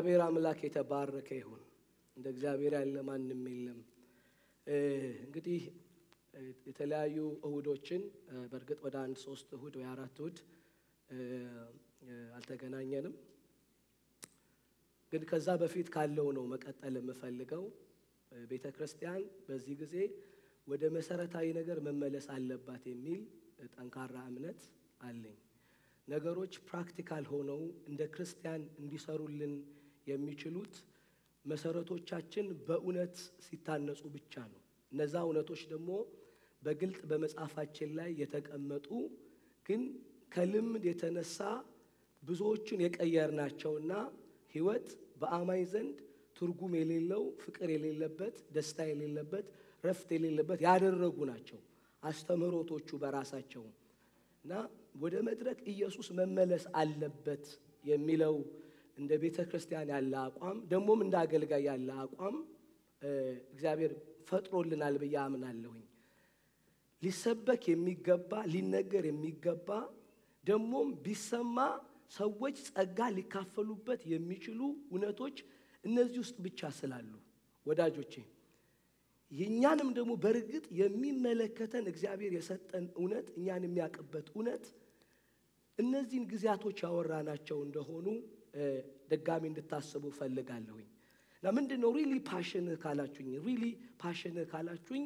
እግዚአብሔር አምላክ የተባረከ ይሁን። እንደ እግዚአብሔር ያለ ማንም የለም። እንግዲህ የተለያዩ እሁዶችን በእርግጥ ወደ አንድ ሶስት እሁድ ወይ አራት እሁድ አልተገናኘንም፣ ግን ከዛ በፊት ካለው ነው መቀጠል የምፈልገው። ቤተ ክርስቲያን በዚህ ጊዜ ወደ መሰረታዊ ነገር መመለስ አለባት የሚል ጠንካራ እምነት አለኝ። ነገሮች practical ሆነው እንደ ክርስቲያን እንዲሰሩልን የሚችሉት መሰረቶቻችን በእውነት ሲታነጹ ብቻ ነው። እነዛ እውነቶች ደግሞ በግልጥ በመጽሐፋችን ላይ የተቀመጡ ግን ከልምድ የተነሳ ብዙዎቹን የቀየርናቸውና ሕይወት በአማኝ ዘንድ ትርጉም የሌለው ፍቅር የሌለበት ደስታ የሌለበት ረፍት የሌለበት ያደረጉ ናቸው አስተምህሮቶቹ በራሳቸው እና ወደ መድረክ ኢየሱስ መመለስ አለበት የሚለው እንደ ቤተ ክርስቲያን ያለ አቋም ደግሞም እንደ አገልጋይ ያለ አቋም እግዚአብሔር ፈጥሮልናል ብዬ አምናለሁኝ። ሊሰበክ የሚገባ ሊነገር የሚገባ ደግሞም ቢሰማ ሰዎች ጸጋ ሊካፈሉበት የሚችሉ እውነቶች እነዚህ ውስጥ ብቻ ስላሉ ወዳጆቼ የእኛንም ደግሞ በእርግጥ የሚመለከተን እግዚአብሔር የሰጠን እውነት እኛን የሚያውቅበት እውነት እነዚህን ጊዜያቶች ያወራናቸው እንደሆኑ ድጋሚ እንድታስቡ ፈልጋለሁኝ። እና ምንድን ነው really passion ህ ካላችሁኝ really passion ህ ካላችሁኝ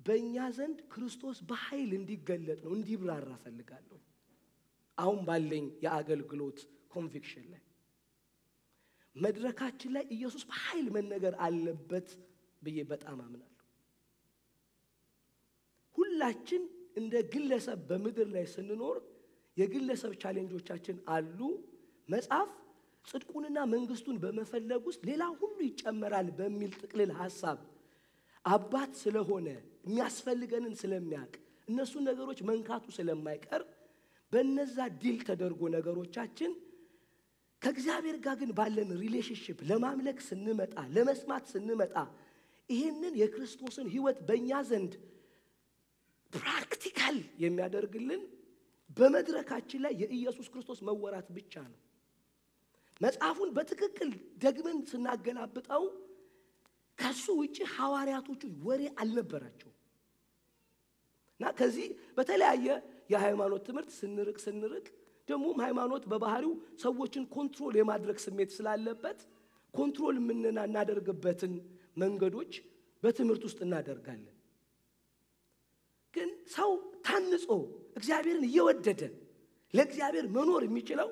በእኛ ዘንድ ክርስቶስ በኃይል እንዲገለጥ ነው እንዲብራራ ፈልጋለሁ። አሁን ባለኝ የአገልግሎት conviction ላይ መድረካችን ላይ ኢየሱስ በኃይል መነገር አለበት ብዬ በጣም አምናለሁ። ሁላችን እንደ ግለሰብ በምድር ላይ ስንኖር የግለሰብ challenge ኦቻችን አሉ። መጽሐፍ ጽድቁንና መንግስቱን በመፈለግ ውስጥ ሌላ ሁሉ ይጨመራል በሚል ጥቅልል ሐሳብ አባት ስለሆነ የሚያስፈልገንን ስለሚያውቅ እነሱን ነገሮች መንካቱ ስለማይቀር በነዛ deal ተደርጎ ነገሮቻችን ከእግዚአብሔር ጋር ግን ባለን relationship ለማምለክ ስንመጣ ለመስማት ስንመጣ ይህንን የክርስቶስን ሕይወት በእኛ ዘንድ practical የሚያደርግልን በመድረካችን ላይ የኢየሱስ ክርስቶስ መወራት ብቻ ነው። መጽሐፉን በትክክል ደግመን ስናገላብጠው ከሱ ውጭ ሐዋርያቶቹ ወሬ አልነበራቸው እና ከዚህ በተለያየ የሃይማኖት ትምህርት ስንርቅ ስንርቅ ደግሞም ሃይማኖት በባህሪው ሰዎችን control የማድረግ ስሜት ስላለበት control የምንና እናደርግበትን መንገዶች በትምህርት ውስጥ እናደርጋለን። ሰው ታንጾ እግዚአብሔርን እየወደደ ለእግዚአብሔር መኖር የሚችለው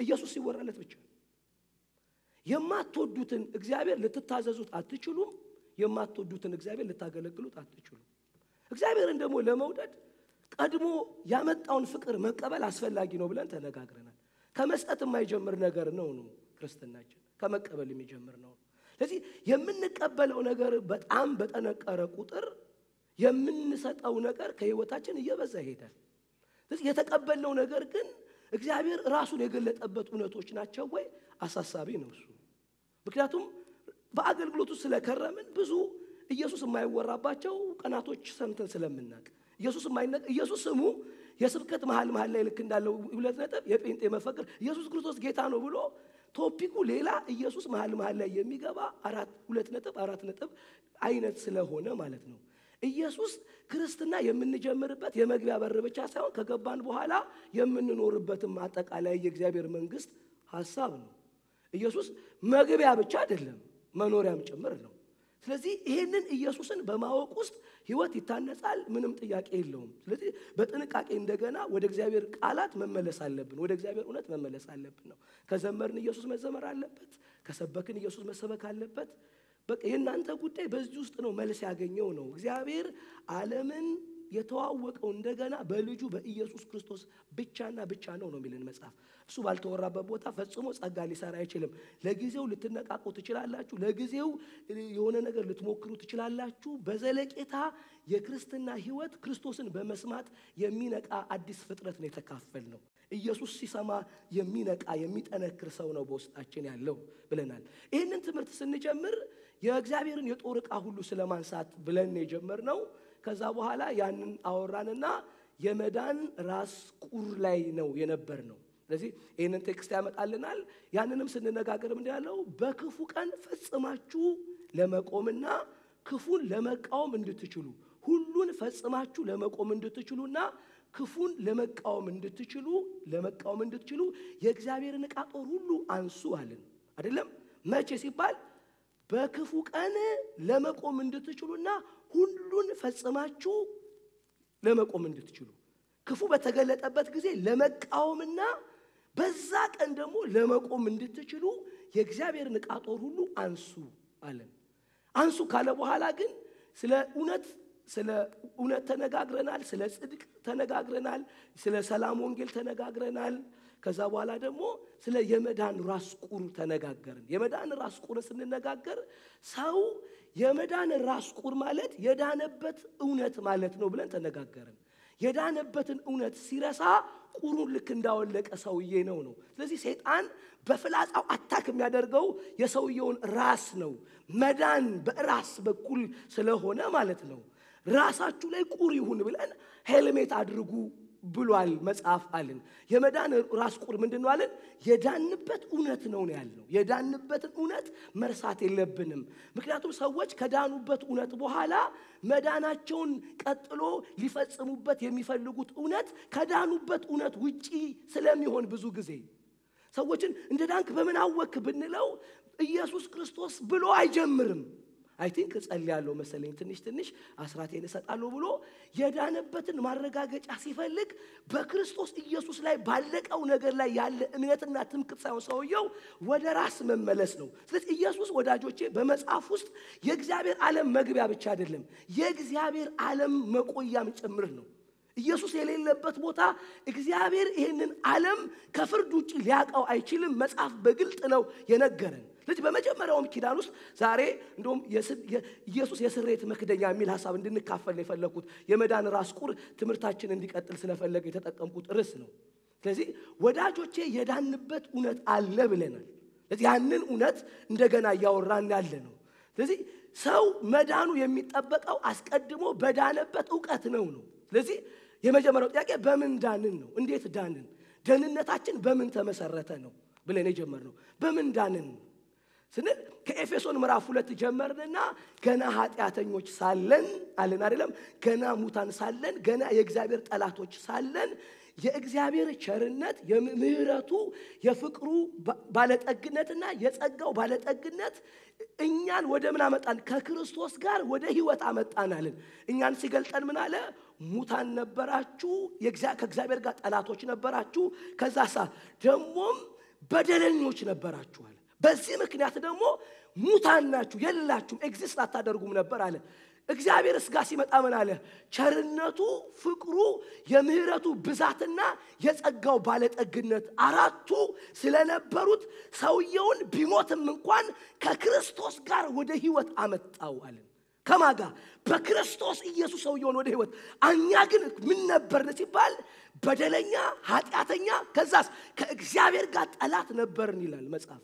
ኢየሱስ ሲወራለት ብቻ የማትወዱትን እግዚአብሔር ልትታዘዙት አትችሉም። የማትወዱትን እግዚአብሔር ልታገለግሉት አትችሉም። እግዚአብሔርን ደግሞ ለመውደድ ቀድሞ ያመጣውን ፍቅር መቀበል አስፈላጊ ነው ብለን ተነጋግረናል። ከመስጠት የማይጀምር ነገር ነው ነው ክርስትናችን ከመቀበል የሚጀምር ነው። ስለዚህ የምንቀበለው ነገር በጣም በጠነቀረ ቁጥር የምንሰጠው ነገር ከህይወታችን እየበዛ ይሄዳል። ስለዚህ የተቀበልነው ነገር ግን እግዚአብሔር ራሱን የገለጠበት እውነቶች ናቸው ወይ? አሳሳቢ ነው እሱ። ምክንያቱም በአገልግሎቱ ስለከረምን ብዙ ኢየሱስ የማይወራባቸው ቀናቶች ሰምተን ስለምናውቅ ኢየሱስ የማይነቅ ኢየሱስ ስሙ የስብከት መሀል መሀል ላይ ልክ እንዳለው ሁለት ነጥብ የጴንጤ መፈክር ኢየሱስ ክርስቶስ ጌታ ነው ብሎ ቶፒኩ ሌላ ኢየሱስ መሀል መሀል ላይ የሚገባ አራት ሁለት ነጥብ አራት ነጥብ አይነት ስለሆነ ማለት ነው። ኢየሱስ ክርስትና የምንጀምርበት የመግቢያ በር ብቻ ሳይሆን ከገባን በኋላ የምንኖርበትም አጠቃላይ የእግዚአብሔር መንግስት ሀሳብ ነው። ኢየሱስ መግቢያ ብቻ አይደለም መኖሪያም ጭምር ነው። ስለዚህ ይህንን ኢየሱስን በማወቅ ውስጥ ህይወት ይታነጻል፣ ምንም ጥያቄ የለውም። ስለዚህ በጥንቃቄ እንደገና ወደ እግዚአብሔር ቃላት መመለስ አለብን፣ ወደ እግዚአብሔር እውነት መመለስ አለብን ነው። ከዘመርን ኢየሱስ መዘመር አለበት፣ ከሰበክን ኢየሱስ መሰበክ አለበት። በቃ የእናንተ ጉዳይ በዚህ ውስጥ ነው መልስ ያገኘው ነው። እግዚአብሔር ዓለምን የተዋወቀው እንደገና በልጁ በኢየሱስ ክርስቶስ ብቻና ብቻ ነው ነው የሚልን መጽሐፍ። እሱ ባልተወራበት ቦታ ፈጽሞ ጸጋ ሊሰራ አይችልም። ለጊዜው ልትነቃቁ ትችላላችሁ። ለጊዜው የሆነ ነገር ልትሞክሩ ትችላላችሁ። በዘለቄታ የክርስትና ህይወት ክርስቶስን በመስማት የሚነቃ አዲስ ፍጥረት ነው የተካፈል ነው። ኢየሱስ ሲሰማ የሚነቃ የሚጠነክር ሰው ነው በውስጣችን ያለው ብለናል። ይህንን ትምህርት ስንጀምር የእግዚአብሔርን የጦር ዕቃ ሁሉ ስለማንሳት ብለን የጀመርነው ከዛ በኋላ ያንን አወራንና የመዳን ራስ ቁር ላይ ነው የነበር ነው። ስለዚህ ይህንን text ያመጣልናል። ያንንም ስንነጋገር ምንድን ያለው በክፉ ቀን ፈጽማችሁ ለመቆምና ክፉን ለመቃወም እንድትችሉ ሁሉን ፈጽማችሁ ለመቆም እንድትችሉና ክፉን ለመቃወም እንድትችሉ ለመቃወም እንድትችሉ የእግዚአብሔርን ዕቃ ጦር ሁሉ አንሱ አለን። አይደለም መቼ ሲባል በክፉ ቀን ለመቆም እንድትችሉና ሁሉን ፈጽማችሁ ለመቆም እንድትችሉ ክፉ በተገለጠበት ጊዜ ለመቃወምና በዛ ቀን ደግሞ ለመቆም እንድትችሉ የእግዚአብሔርን ዕቃ ጦር ሁሉ አንሱ አለን። አንሱ ካለ በኋላ ግን ስለ እውነት ስለ እውነት ተነጋግረናል። ስለ ጽድቅ ተነጋግረናል። ስለ ሰላም ወንጌል ተነጋግረናል። ከዛ በኋላ ደግሞ ስለ የመዳን ራስ ቁር ተነጋገርን። የመዳን ራስ ቁር ስንነጋገር ሰው የመዳን ራስ ቁር ማለት የዳነበት እውነት ማለት ነው ብለን ተነጋገርን። የዳነበትን እውነት ሲረሳ ቁሩን ልክ እንዳወለቀ ሰውዬ ነው ነው። ስለዚህ ሰይጣን በፍላጻው አታክ የሚያደርገው የሰውየውን ራስ ነው። መዳን በራስ በኩል ስለሆነ ማለት ነው። ራሳችሁ ላይ ቁር ይሁን ብለን ሄልሜት አድርጉ ብሏል መጽሐፍ አልን። የመዳን ራስ ቁር ምንድን ነው አለን? የዳንበት እውነት ነው ነው የዳንበትን እውነት መርሳት የለብንም። ምክንያቱም ሰዎች ከዳኑበት እውነት በኋላ መዳናቸውን ቀጥሎ ሊፈጽሙበት የሚፈልጉት እውነት ከዳኑበት እውነት ውጪ ስለሚሆን ብዙ ጊዜ ሰዎችን እንደ ዳንክ በምን አወክ ብንለው ኢየሱስ ክርስቶስ ብሎ አይጀምርም። I think እጸልያለሁ መሰለኝ ትንሽ ትንሽ አስራቴን እሰጣለሁ ብሎ የዳነበትን ማረጋገጫ ሲፈልግ በክርስቶስ ኢየሱስ ላይ ባለቀው ነገር ላይ ያለ እምነትና ትምክት ሳይሆን ሰውየው ወደ ራስ መመለስ ነው። ስለዚህ ኢየሱስ ወዳጆቼ በመጽሐፍ ውስጥ የእግዚአብሔር ዓለም መግቢያ ብቻ አይደለም፣ የእግዚአብሔር ዓለም መቆያም ጭምር ነው። ኢየሱስ የሌለበት ቦታ እግዚአብሔር ይህንን ዓለም ከፍርድ ውጭ ሊያውቀው አይችልም። መጽሐፍ በግልጥ ነው የነገረን። ስለዚህ በመጀመሪያውም ኪዳን ውስጥ ዛሬ እንደውም ኢየሱስ የስሬት መክደኛ የሚል ሀሳብ እንድንካፈል የፈለግኩት የመዳን ራስ ቁር ትምህርታችን እንዲቀጥል ስለፈለገ የተጠቀምኩት ርዕስ ነው። ስለዚህ ወዳጆቼ የዳንበት እውነት አለ ብለናል። ስለዚህ ያንን እውነት እንደገና እያወራን ያለ ነው። ስለዚህ ሰው መዳኑ የሚጠበቀው አስቀድሞ በዳነበት እውቀት ነው ነው ስለዚህ የመጀመሪያው ጥያቄ በምን ዳንን ነው? እንዴት ዳንን? ደህንነታችን በምን ተመሰረተ ነው ብለን የጀመርነው በምን ዳንን ስንል ከኤፌሶን ምዕራፍ ሁለት ጀመርንና ገና ኃጢአተኞች ሳለን አለን አይደለም፣ ገና ሙታን ሳለን፣ ገና የእግዚአብሔር ጠላቶች ሳለን የእግዚአብሔር ቸርነት የምህረቱ የፍቅሩ ባለጠግነትና የጸጋው ባለጠግነት እኛን ወደ ምን አመጣን? ከክርስቶስ ጋር ወደ ህይወት አመጣን አለን። እኛን ሲገልጠን ምን አለ? ሙታን ነበራችሁ፣ ከእግዚአብሔር ጋር ጠላቶች ነበራችሁ። ከዛ ደግሞም በደለኞች ነበራችኋል። በዚህ ምክንያት ደግሞ ሙታን ናችሁ፣ የላችሁም፣ exist አታደርጉም ነበር አለ። እግዚአብሔር እዚጋ ሲመጣ ምን አለ? ቸርነቱ፣ ፍቅሩ፣ የምህረቱ ብዛትና የጸጋው ባለጠግነት አራቱ ስለነበሩት ሰውየውን ቢሞትም እንኳን ከክርስቶስ ጋር ወደ ህይወት አመጣው አለን። ከማጋ በክርስቶስ ኢየሱስ ሰውየውን ወደ ህይወት። እኛ ግን ምን ነበርን ሲባል በደለኛ፣ ኃጢአተኛ፣ ከዛስ ከእግዚአብሔር ጋር ጠላት ነበርን ይላል መጽሐፍ።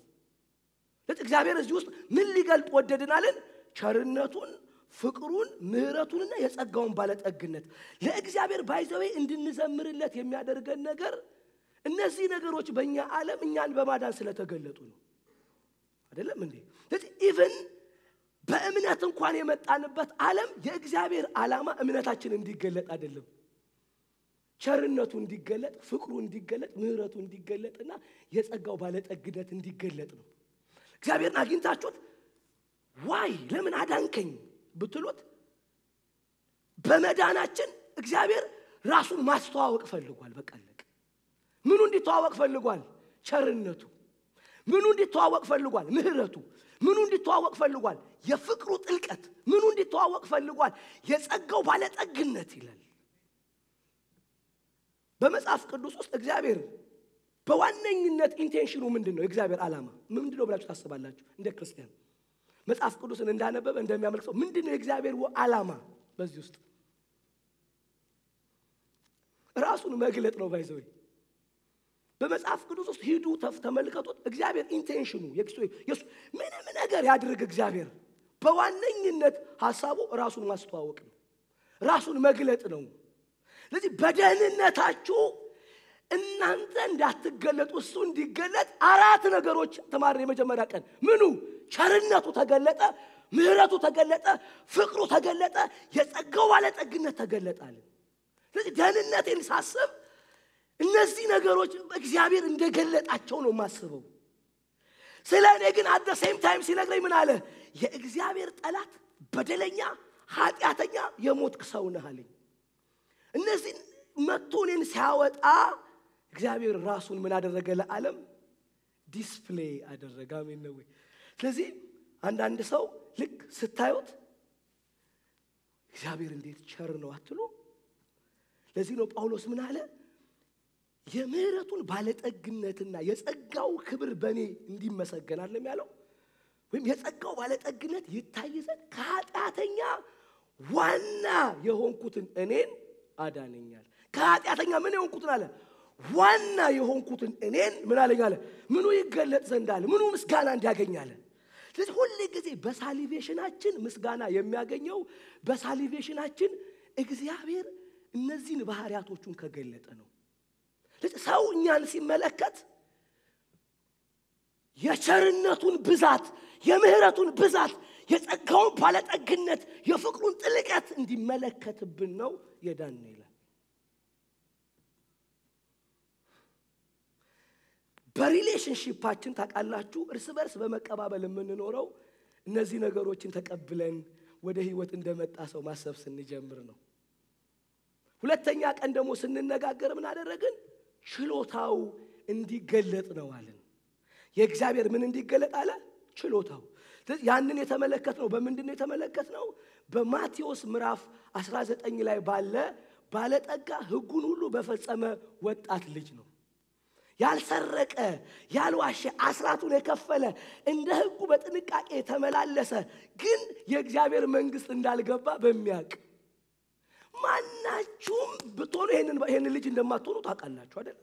እግዚአብሔር እዚህ ውስጥ ምን ሊገልጥ ወደድናልን? ቸርነቱን ፍቅሩን ምህረቱንና የጸጋውን ባለጠግነት ለእግዚአብሔር ባይዘዌ እንድንዘምርለት የሚያደርገን ነገር እነዚህ ነገሮች በእኛ ዓለም እኛን በማዳን ስለተገለጡ ነው። አይደለም እንዴ? ስለዚህ even በእምነት እንኳን የመጣንበት ዓለም የእግዚአብሔር ዓላማ እምነታችን እንዲገለጥ አይደለም። ቸርነቱ እንዲገለጥ፣ ፍቅሩ እንዲገለጥ፣ ምህረቱ እንዲገለጥና የጸጋው ባለጠግነት እንዲገለጥ ነው። እግዚአብሔርን አግኝታችሁት why ለምን አዳንከኝ ብትሉት በመዳናችን እግዚአብሔር ራሱን ማስተዋወቅ ፈልጓል። አለቀ። ምኑ እንዲተዋወቅ ፈልጓል? ቸርነቱ። ምኑ እንዲተዋወቅ ፈልጓል? ምህረቱ። ምኑ እንዲተዋወቅ ፈልጓል? የፍቅሩ ጥልቀት። ምኑ እንዲተዋወቅ ፈልጓል? የጸጋው ባለጠግነት ይላል። በመጽሐፍ ቅዱስ ውስጥ እግዚአብሔር በዋነኝነት intention ኡ ምንድን ነው? የእግዚአብሔር ዓላማ ምንድን ነው ብላችሁ ታስባላችሁ? እንደ ክርስቲያን መጽሐፍ ቅዱስን እንዳነበበ እንደሚያመልክ ሰው ምንድን ነው የእግዚአብሔር ዓላማ በዚህ ውስጥ ራሱን መግለጥ ነው። by the way በመጽሐፍ ቅዱስ ውስጥ ሂዱ ተመልከቱት። እግዚአብሔር intention ኑ ምንም ነገር ያድርግ እግዚአብሔር በዋነኝነት ሀሳቡ ራሱን ማስተዋወቅ ነው፣ ራሱን መግለጥ ነው። ስለዚህ በደህንነታችሁ እናንተ እንዳትገለጡ እሱ እንዲገለጥ አራት ነገሮች ተማር። የመጀመሪያ ቀን ምኑ ቸርነቱ ተገለጠ፣ ምሕረቱ ተገለጠ፣ ፍቅሩ ተገለጠ፣ የጸጋው ባለጠግነት ተገለጣልን። ስለዚህ ደህንነቴን ሳስብ እነዚህ ነገሮች እግዚአብሔር እንደገለጣቸው ነው የማስበው። ስለ እኔ ግን at the same time ሲነግረኝ ምን አለ? የእግዚአብሔር ጠላት በደለኛ፣ ኃጢአተኛ፣ የሞትክ ሰው ነህ አለኝ። እነዚህን መጥቶ እኔን ሲያወጣ እግዚአብሔር ራሱን ምን አደረገ? ለዓለም display አደረገ። አሜን ነው? ስለዚህ አንዳንድ ሰው ልክ ስታዩት እግዚአብሔር እንዴት ቸር ነው አትሉ? ለዚህ ነው ጳውሎስ ምን አለ? የምህረቱን ባለጠግነትና የጸጋው ክብር በእኔ እንዲመሰገናለም ያለው ወይም የጸጋው ባለጠግነት ይታይ ከኃጢአተኛ ዋና የሆንኩትን እኔን አዳነኛል። ከኃጢአተኛ ምን የሆንኩትን አለ ዋና የሆንኩትን እኔን ምን አለኝ አለ ምኑ ይገለጥ ዘንድ ምኑ ምስጋና እንዲያገኛለ። ስለዚህ ሁል ጊዜ በሳሊቬሽናችን ምስጋና የሚያገኘው በሳሊቬሽናችን እግዚአብሔር እነዚህን ባህሪያቶቹን ከገለጠ ነው። ሰው እኛን ሲመለከት የቸርነቱን ብዛት፣ የምህረቱን ብዛት፣ የጸጋውን ባለጠግነት፣ የፍቅሩን ጥልቀት እንዲመለከትብን ነው የዳን በሪሌሽንሺፓችን ታውቃላችሁ፣ እርስ በርስ በመቀባበል የምንኖረው እነዚህ ነገሮችን ተቀብለን ወደ ህይወት እንደመጣ ሰው ማሰብ ስንጀምር ነው። ሁለተኛ ቀን ደግሞ ስንነጋገር ምን አደረግን? ችሎታው እንዲገለጥ ነው አለን። የእግዚአብሔር ምን እንዲገለጥ አለ? ችሎታው። ያንን የተመለከት ነው። በምንድን ነው የተመለከት ነው? በማቴዎስ ምዕራፍ 19 ላይ ባለ ባለጠጋ ህጉን ሁሉ በፈጸመ ወጣት ልጅ ነው። ያልሰረቀ፣ ያልዋሸ፣ አስራቱን የከፈለ እንደ ህጉ በጥንቃቄ የተመላለሰ ግን የእግዚአብሔር መንግስት እንዳልገባ በሚያውቅ ማናችሁም ብትሆኑ ይህንን ልጅ እንደማትሆኑ ታውቃላችሁ አይደል?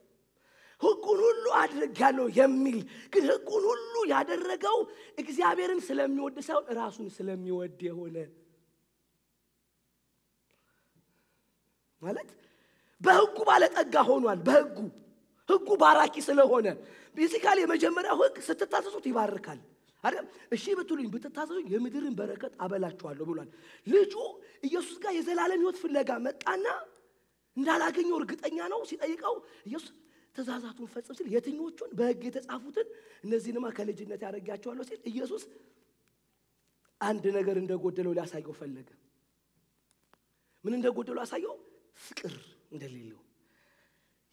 ህጉን ሁሉ አድርጌያለሁ የሚል ግን ህጉን ሁሉ ያደረገው እግዚአብሔርን ስለሚወድ ሳይሆን ራሱን ስለሚወድ የሆነ ማለት በህጉ ባለጠጋ ሆኗል። በህጉ ህጉ ባራኪ ስለሆነ ቤዚካሊ የመጀመሪያው ህግ ስትታዘዙት ይባርካል አይደል? እሺ ብትሉኝ ብትታዘዙኝ የምድርን በረከት አበላችኋለሁ ብሏል። ልጁ ኢየሱስ ጋር የዘላለም ህይወት ፍለጋ መጣና እንዳላገኘው እርግጠኛ ነው። ሲጠይቀው ኢየሱስ ትእዛዛቱን ፈጽም ሲል የትኞቹን በህግ የተጻፉትን እነዚህንማ ከልጅነት ያደርጋቸዋለሁ ሲል ኢየሱስ አንድ ነገር እንደጎደለው ሊያሳየው ፈለገ። ምን እንደጎደለው አሳየው? ፍቅር እንደሌለው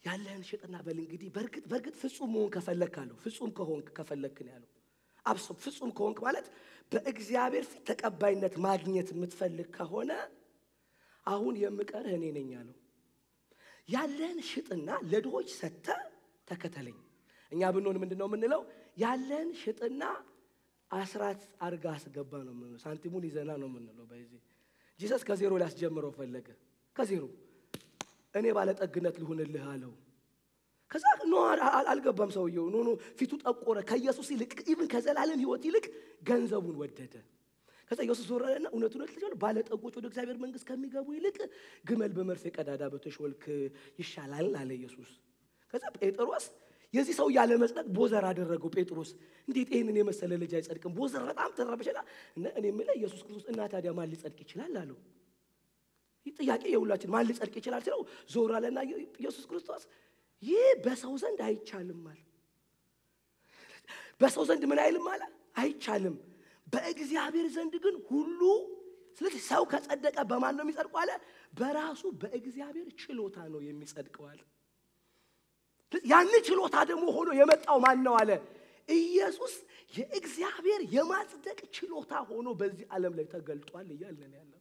ያለህን ሽጥና በል እንግዲህ በእርግጥ በእርግጥ ፍጹም መሆን ከፈለክ አለው። ፍጹም ከሆንክ ከፈለክ ነው ያለው። አብሶ ፍጹም ከሆንክ ማለት በእግዚአብሔር ፊት ተቀባይነት ማግኘት የምትፈልግ ከሆነ አሁን የምቀርህ እኔ ነኝ አለው። ያለህን ሽጥና ለድሆች ሰጥተህ ተከተለኝ። እኛ ብንሆን ምንድን ነው የምንለው? ያለህን ሽጥና አስራት አርጋ አስገባ ነው የምንለው። ሳንቲሙን ይዘና ነው የምንለው። በዚህ Jesus ከዜሮ ሊያስጀምረው ፈለገ። ከዜሮ እኔ ባለጠግነት ልሁንልህ አለው። ከዛ no አልገባም ሰውየው። no ፊቱ ጠቆረ። ከኢየሱስ ይልቅ even ከዘላለም ሕይወት ይልቅ ገንዘቡን ወደደ። ከዛ ኢየሱስ እውነት እውነት ልጅ ባለጠጎች ወደ እግዚአብሔር መንግሥት ከሚገቡ ይልቅ ግመል በመርፌ ቀዳዳ ብትሾልክ ይሻላል አለ ኢየሱስ። ከዛ ጴጥሮስ የዚህ ሰው ያለ መጽደቅ ቦዘር አደረገው። ጴጥሮስ እንዴት ይህንን የመሰለ ልጅ አይጸድቅም? ቦዘር በጣም ተረበሸና እኔ የምልህ ኢየሱስ ክርስቶስ እና ታዲያ ማን ሊጸድቅ ይችላል አለው። ጥያቄ የሁላችን ማን ሊጸድቅ ይችላል ሲለው ዞር አለና ኢየሱስ ክርስቶስ ይህ በሰው ዘንድ አይቻልም አለ። በሰው ዘንድ ምን አይልም አለ አይቻልም፣ በእግዚአብሔር ዘንድ ግን ሁሉ። ስለዚህ ሰው ከጸደቀ በማን ነው የሚጸድቀው አለ? በራሱ በእግዚአብሔር ችሎታ ነው የሚጸድቀው ያን ችሎታ ደግሞ ሆኖ የመጣው ማን ነው አለ? ኢየሱስ የእግዚአብሔር የማጽደቅ ችሎታ ሆኖ በዚህ ዓለም ላይ ተገልጧል እያለን ያለ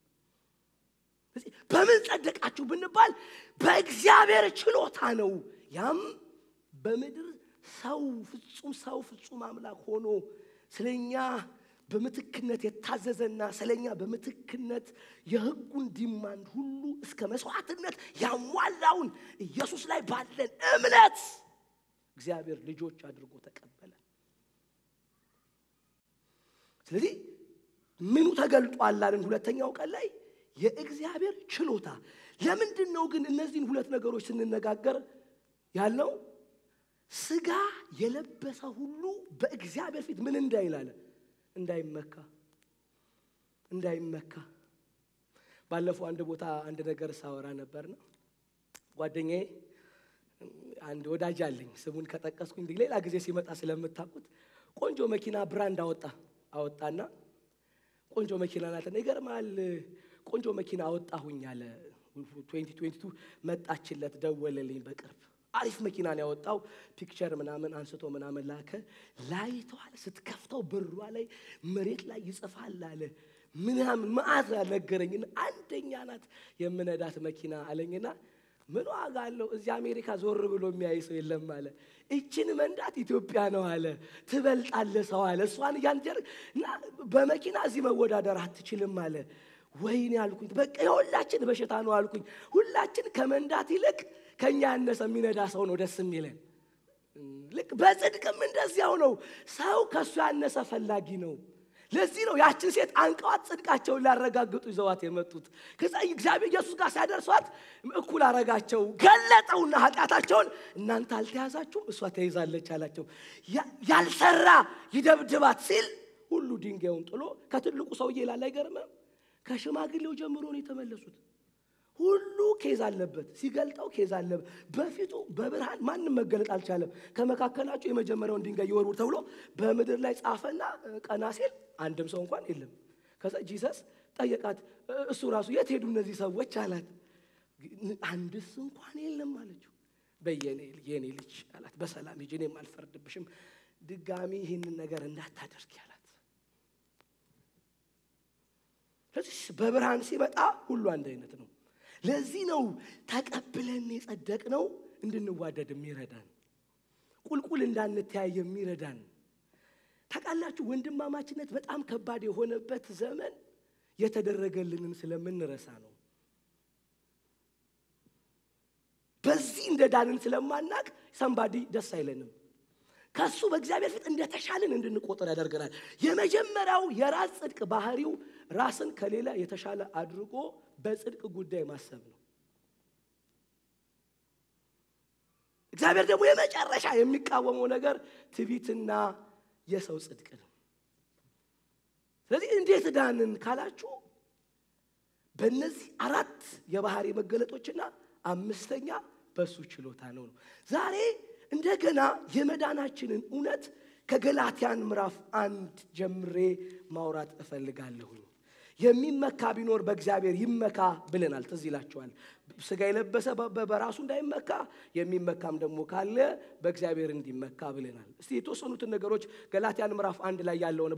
በምን ጸደቃችሁ ብንባል በእግዚአብሔር ችሎታ ነው። ያም በምድር ሰው ፍጹም ሰው ፍጹም አምላክ ሆኖ ስለኛ በምትክነት የታዘዘና ስለኛ በምትክነት የሕጉን ዲማንድ ሁሉ እስከ መስዋዕትነት ያሟላውን ኢየሱስ ላይ ባለን እምነት እግዚአብሔር ልጆች አድርጎ ተቀበለ። ስለዚህ ምኑ ተገልጧል አልን? ሁለተኛው ቀን ላይ የእግዚአብሔር ችሎታ። ለምንድን ነው ግን እነዚህን ሁለት ነገሮች ስንነጋገር ያልነው? ስጋ የለበሰ ሁሉ በእግዚአብሔር ፊት ምን እንዳይል አለ? እንዳይመካ እንዳይመካ። ባለፈው አንድ ቦታ አንድ ነገር ሳወራ ነበር ነው ጓደኛዬ አንድ ወዳጅ አለኝ ስሙን ከጠቀስኩኝ ሌላ ጊዜ ሲመጣ ስለምታውቁት ቆንጆ መኪና brand አወጣ አወጣና ቆንጆ መኪና ናትና ይገርማል ቆንጆ መኪና አወጣሁኝ አለ። 2022 መጣችለት ደወለልኝ በቅርብ። አሪፍ መኪና ነው ያወጣው። picture ምናምን አንስቶ ምናምን ላከ። light አለው ስትከፍተው በሯ ላይ መሬት ላይ ይጽፋል አለ። ምናምን መዓት ነገረኝና አንደኛ ናት የምነዳት መኪና አለኝና ምን ዋጋ አለው? እዚህ አሜሪካ ዞር ብሎ የሚያይ ሰው የለም አለ። እችን መንዳት ኢትዮጵያ ነው አለ። ትበልጣለ ሰው አለ። እሷን እያንጀር እና በመኪና እዚህ መወዳደር አትችልም አለ ወይኔ አልኩኝ። በቃ የሁላችን በሽታ ነው አልኩኝ። ሁላችን ከመንዳት ይልቅ ከእኛ ያነሰ የሚነዳ ሰው ነው ደስ የሚለን። ልክ በጽድቅም እንደዚያው ነው። ሰው ከእሱ ያነሰ ፈላጊ ነው። ለዚህ ነው ያችን ሴት አንቀዋት ጽድቃቸውን ሊያረጋግጡ ይዘዋት የመጡት። ከዛ እግዚአብሔር ኢየሱስ ጋር ሲያደርሷት እኩል አረጋቸው ገለጠውና ኃጢአታቸውን እናንተ አልተያዛችሁም እሷ ተይዛለች አላቸው። ያልሰራ ይደብድባት ሲል ሁሉ ድንጋዩን ጥሎ ከትልቁ ሰውዬ ላለ አይገርምም ከሽማግሌው ጀምሮ ነው የተመለሱት። ሁሉ case አለበት። ሲገልጠው case አለበት በፊቱ በብርሃን ማንም መገለጥ አልቻለም። ከመካከላቸው የመጀመሪያውን ድንጋይ ይወርውር ተብሎ በምድር ላይ ጻፈና ቀና ሲል አንድም ሰው እንኳን የለም። ከዛ Jesus ጠየቃት። እሱ ራሱ የት ሄዱ እነዚህ ሰዎች? አላት። አንድስ እንኳን የለም አለችው። በየኔ ልጅ አላት። በሰላም ሂጂ እኔም አልፈርድብሽም። ድጋሚ ይህንን ነገር እንዳታደርጊ አላት ስለዚህ በብርሃን ሲመጣ ሁሉ አንድ አይነት ነው። ለዚህ ነው ተቀብለን የጸደቅ ነው እንድንዋደድ የሚረዳን ቁልቁል እንዳንተያይ የሚረዳን። ታውቃላችሁ ወንድማማችነት በጣም ከባድ የሆነበት ዘመን የተደረገልንን ስለምንረሳ ነው። በዚህ እንደ ዳንን ስለማናቅ ሰንባዲ ደስ አይለንም። ከሱ በእግዚአብሔር ፊት እንደተሻልን እንድንቆጠር ያደርገናል። የመጀመሪያው የራስ ጽድቅ ባህሪው ራስን ከሌላ የተሻለ አድርጎ በጽድቅ ጉዳይ ማሰብ ነው። እግዚአብሔር ደግሞ የመጨረሻ የሚቃወመው ነገር ትቢትና የሰው ጽድቅ ነው። ስለዚህ እንዴት ዳንን ካላችሁ በእነዚህ አራት የባህሪ መገለጦችና አምስተኛ በእሱ ችሎታ ነው ነው። ዛሬ እንደገና የመዳናችንን እውነት ከገላትያን ምዕራፍ አንድ ጀምሬ ማውራት እፈልጋለሁኝ የሚመካ ቢኖር በእግዚአብሔር ይመካ ብለናል። ትዝ ይላችኋል። ስጋ የለበሰ በራሱ እንዳይመካ የሚመካም ደግሞ ካለ በእግዚአብሔር እንዲመካ ብለናል። እስቲ የተወሰኑትን ነገሮች ገላትያን ምዕራፍ አንድ ላይ ያለውን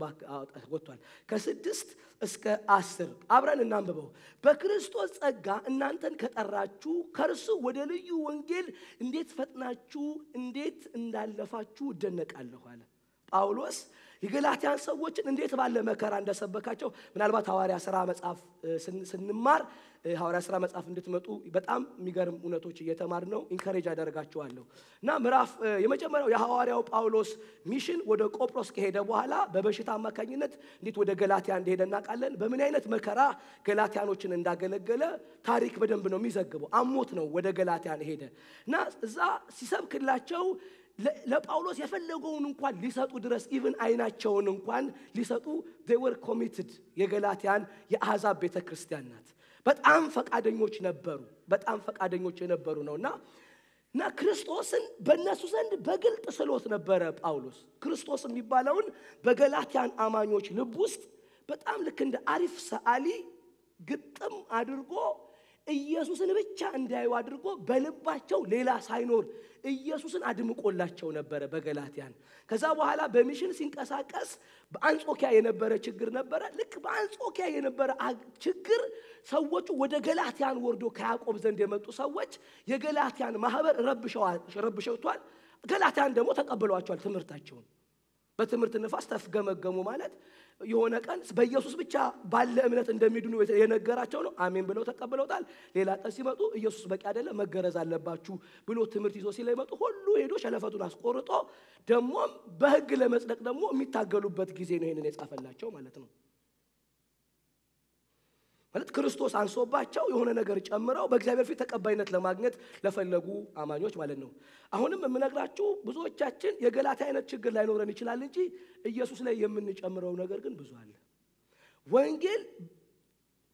ወጥቷል ከስድስት እስከ አስር አብረን እናንብበው። በክርስቶስ ጸጋ እናንተን ከጠራችሁ ከእርሱ ወደ ልዩ ወንጌል እንዴት ፈጥናችሁ እንዴት እንዳለፋችሁ እደነቃለሁ አለ። ጳውሎስ የገላትያን ሰዎችን እንዴት ባለ መከራ እንደሰበካቸው ምናልባት ሐዋርያ ስራ መጽሐፍ ስንማር ሐዋርያ ስራ መጽሐፍ እንድትመጡ በጣም የሚገርም እውነቶች እየተማር ነው። ኢንከሬጅ አደርጋችኋለሁ። እና ምዕራፍ የመጀመሪያው የሐዋርያው ጳውሎስ mission ወደ ቆጵሮስ ከሄደ በኋላ በበሽታ አማካኝነት እንዴት ወደ ገላትያ እንደሄደ እናውቃለን? በምን አይነት መከራ ገላትያኖችን እንዳገለገለ ታሪክ በደንብ ነው የሚዘግበው። አሞት ነው ወደ ገላትያን ሄደ እና እዛ ሲሰብክላቸው ለጳውሎስ የፈለገውን እንኳን ሊሰጡ ድረስ even አይናቸውን እንኳን ሊሰጡ were committed የገላትያን የአሕዛብ ቤተ ክርስቲያን ናት። በጣም ፈቃደኞች ነበሩ። በጣም ፈቃደኞች የነበሩ ነው እና ክርስቶስን በእነሱ ዘንድ በግልጥ ስሎት ነበረ ጳውሎስ። ክርስቶስ የሚባለውን በገላትያን አማኞች ልብ ውስጥ በጣም ልክ እንደ አሪፍ ሰዓሊ ግጥም አድርጎ ኢየሱስን ብቻ እንዲያዩ አድርጎ በልባቸው ሌላ ሳይኖር ኢየሱስን አድምቆላቸው ነበረ በገላትያን። ከዛ በኋላ በሚሽን ሲንቀሳቀስ በአንጾኪያ የነበረ ችግር ነበረ። ልክ በአንጾኪያ የነበረ ችግር ሰዎቹ ወደ ገላትያን ወርዶ ከያዕቆብ ዘንድ የመጡ ሰዎች የገላትያን ማህበር ረብሸውቷል። ገላትያን ደግሞ ተቀብሏቸዋል ትምህርታቸውን። በትምህርት ንፋስ ተፍገመገሙ ማለት የሆነ ቀን በኢየሱስ ብቻ ባለ እምነት እንደሚድኑ የነገራቸው ነው። አሜን ብለው ተቀብለውታል። ሌላ ቀን ሲመጡ ኢየሱስ በቂ አይደለም መገረዝ አለባችሁ ብሎ ትምህርት ይዞ ሲለመጡ ሁሉ ሄዶ ሸለፈቱን አስቆርጦ ደግሞም በህግ ለመጽደቅ ደግሞ የሚታገሉበት ጊዜ ነው ይህንን የጻፈላቸው ማለት ነው ማለት ክርስቶስ አንሶባቸው የሆነ ነገር ጨምረው በእግዚአብሔር ፊት ተቀባይነት ለማግኘት ለፈለጉ አማኞች ማለት ነው። አሁንም የምነግራችሁ ብዙዎቻችን የገላትያ አይነት ችግር ላይኖረን ይችላል እንጂ ኢየሱስ ላይ የምንጨምረው ነገር ግን ብዙ አለ። ወንጌል